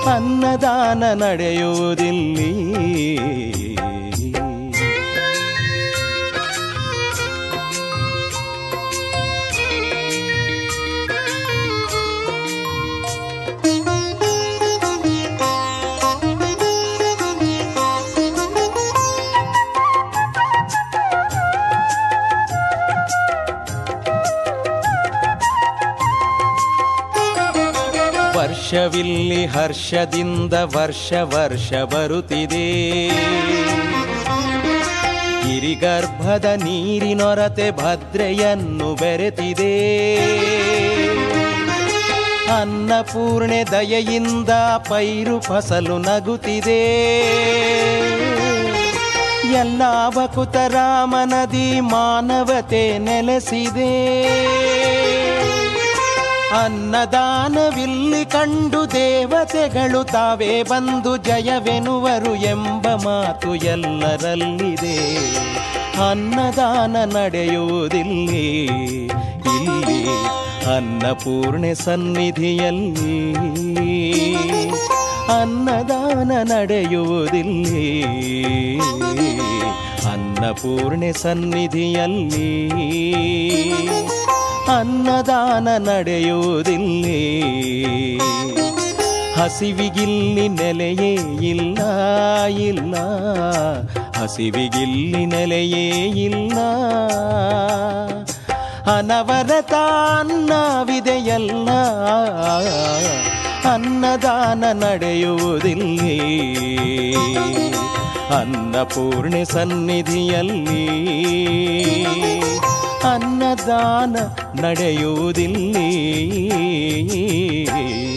ಅನ್ನದಾನ ನಡೆಯುವುದಿಲ್ಲಿ. ವರ್ಷವಿಲ್ಲಿ ಹರ್ಷದಿಂದ ವರ್ಷ ವರ್ಷ ಬರುತ್ತಿದೆ. ಗಿರಿಗರ್ಭದ ನೀರಿನೊರತೆ ಭದ್ರೆಯನ್ನು ಬೆರೆತಿದೆ. ಅನ್ನಪೂರ್ಣೆ ದಯೆಯಿಂದ ಪೈರು ಫಸಲು ನಗುತ್ತಿದೆ. ಎಲ್ಲ ಬಕುತ ರಾಮನದಿ ಮಾನವತೆ ನೆಲೆಸಿದೆ. ಅನ್ನದಾನವಿಲ್ಲಿ ಕಂಡು ದೇವತೆಗಳು ತಾವೇ ಬಂದು ಜಯವೆನುವರು ಎಂಬ ಮಾತು ಎಲ್ಲರಲ್ಲಿದೆ. ಅನ್ನದಾನ ನಡೆಯುವುದಿಲ್ಲಿ, ಇಲ್ಲಿ ಅನ್ನಪೂರ್ಣೆ ಸನ್ನಿಧಿಯಲ್ಲಿ ಅನ್ನದಾನ ನಡೆಯುವುದಿಲ್ಲಿ, ಅನ್ನಪೂರ್ಣೆ ಸನ್ನಿಧಿಯಲ್ಲಿ ಅನ್ನದಾನ ನಡೆಯುವುದಿಲ್ಲಿ. ಹಸಿವಿಗಿಲ್ಲಿ ನೆಲೆಯೇ ಇಲ್ಲ ಇಲ್ಲ. ಹಸಿವಿಗಿಲ್ಲಿ ನೆಲೆಯೇ ಇಲ್ಲ. ಅನವರತ ಅನ್ನವಿದೆಯಲ್ಲ, ಅನ್ನದಾನ ನಡೆಯುವುದಿಲ್ಲಿ. ಅನ್ನಪೂರ್ಣೆ ಸನ್ನಿಧಿಯಲ್ಲಿ. ಅನ್ನದಾನ ನಡೆಯುವುದಿಲ್ಲಿ ಿ.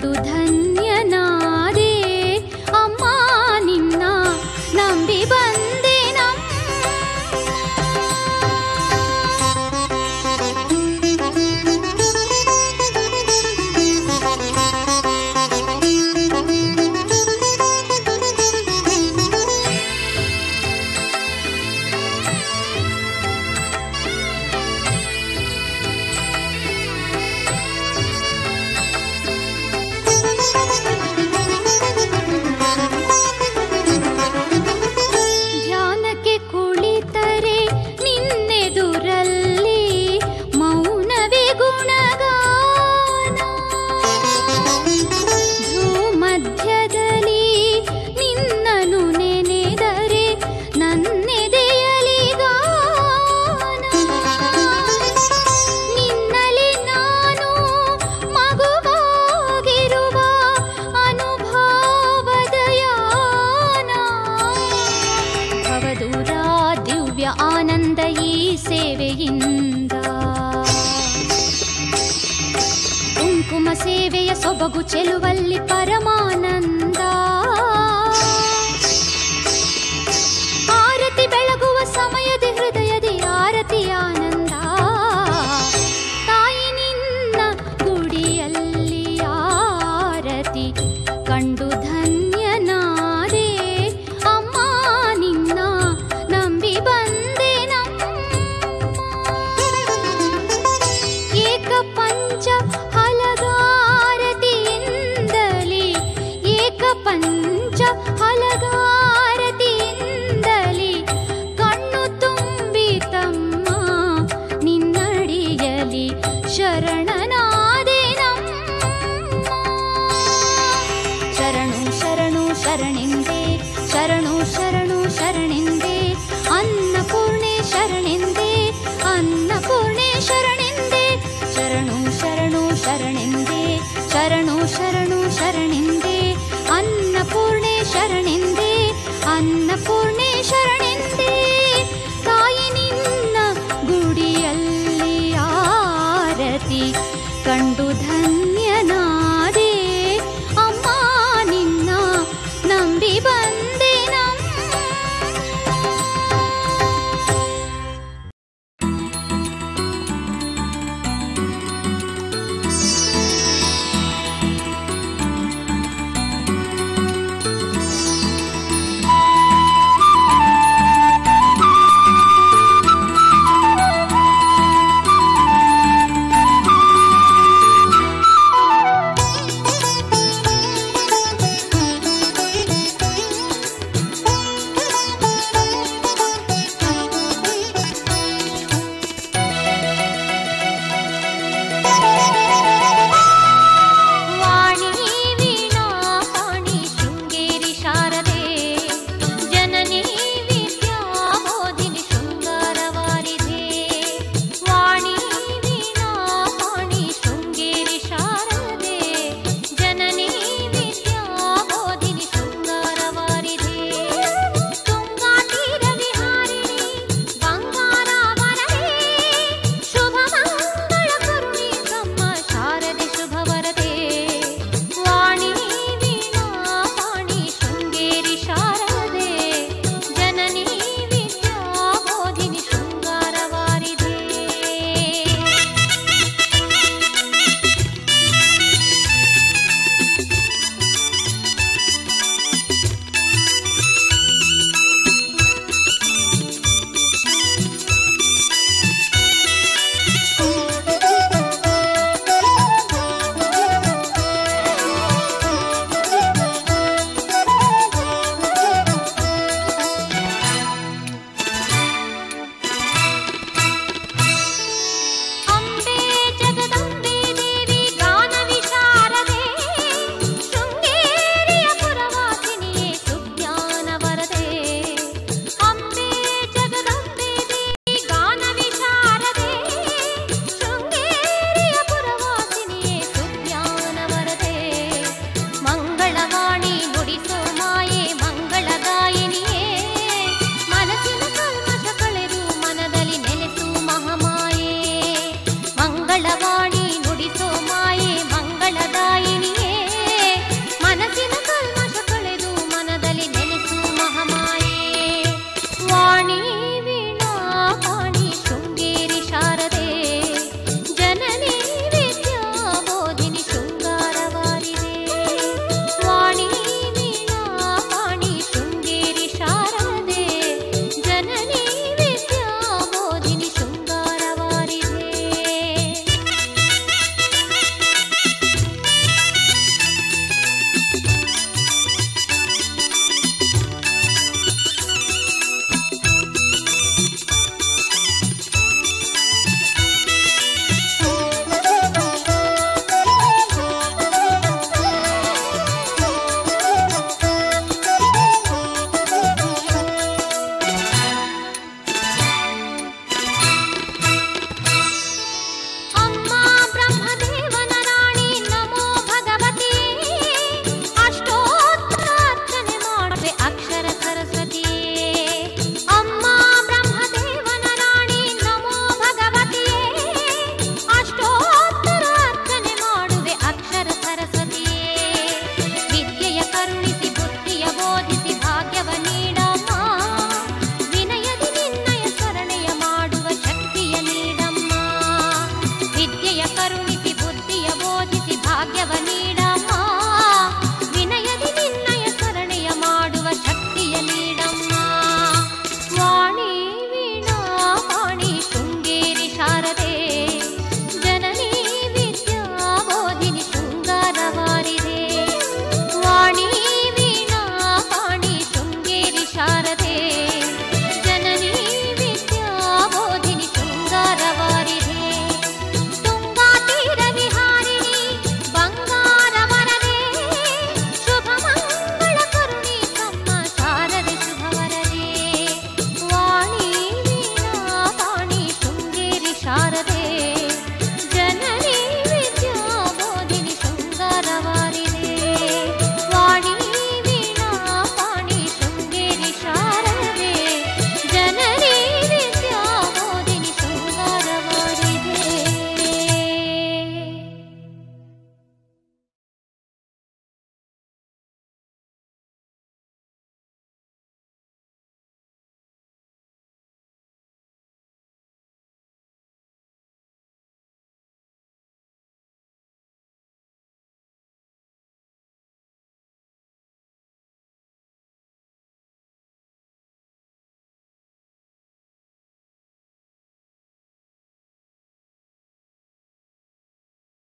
ಕಂಡು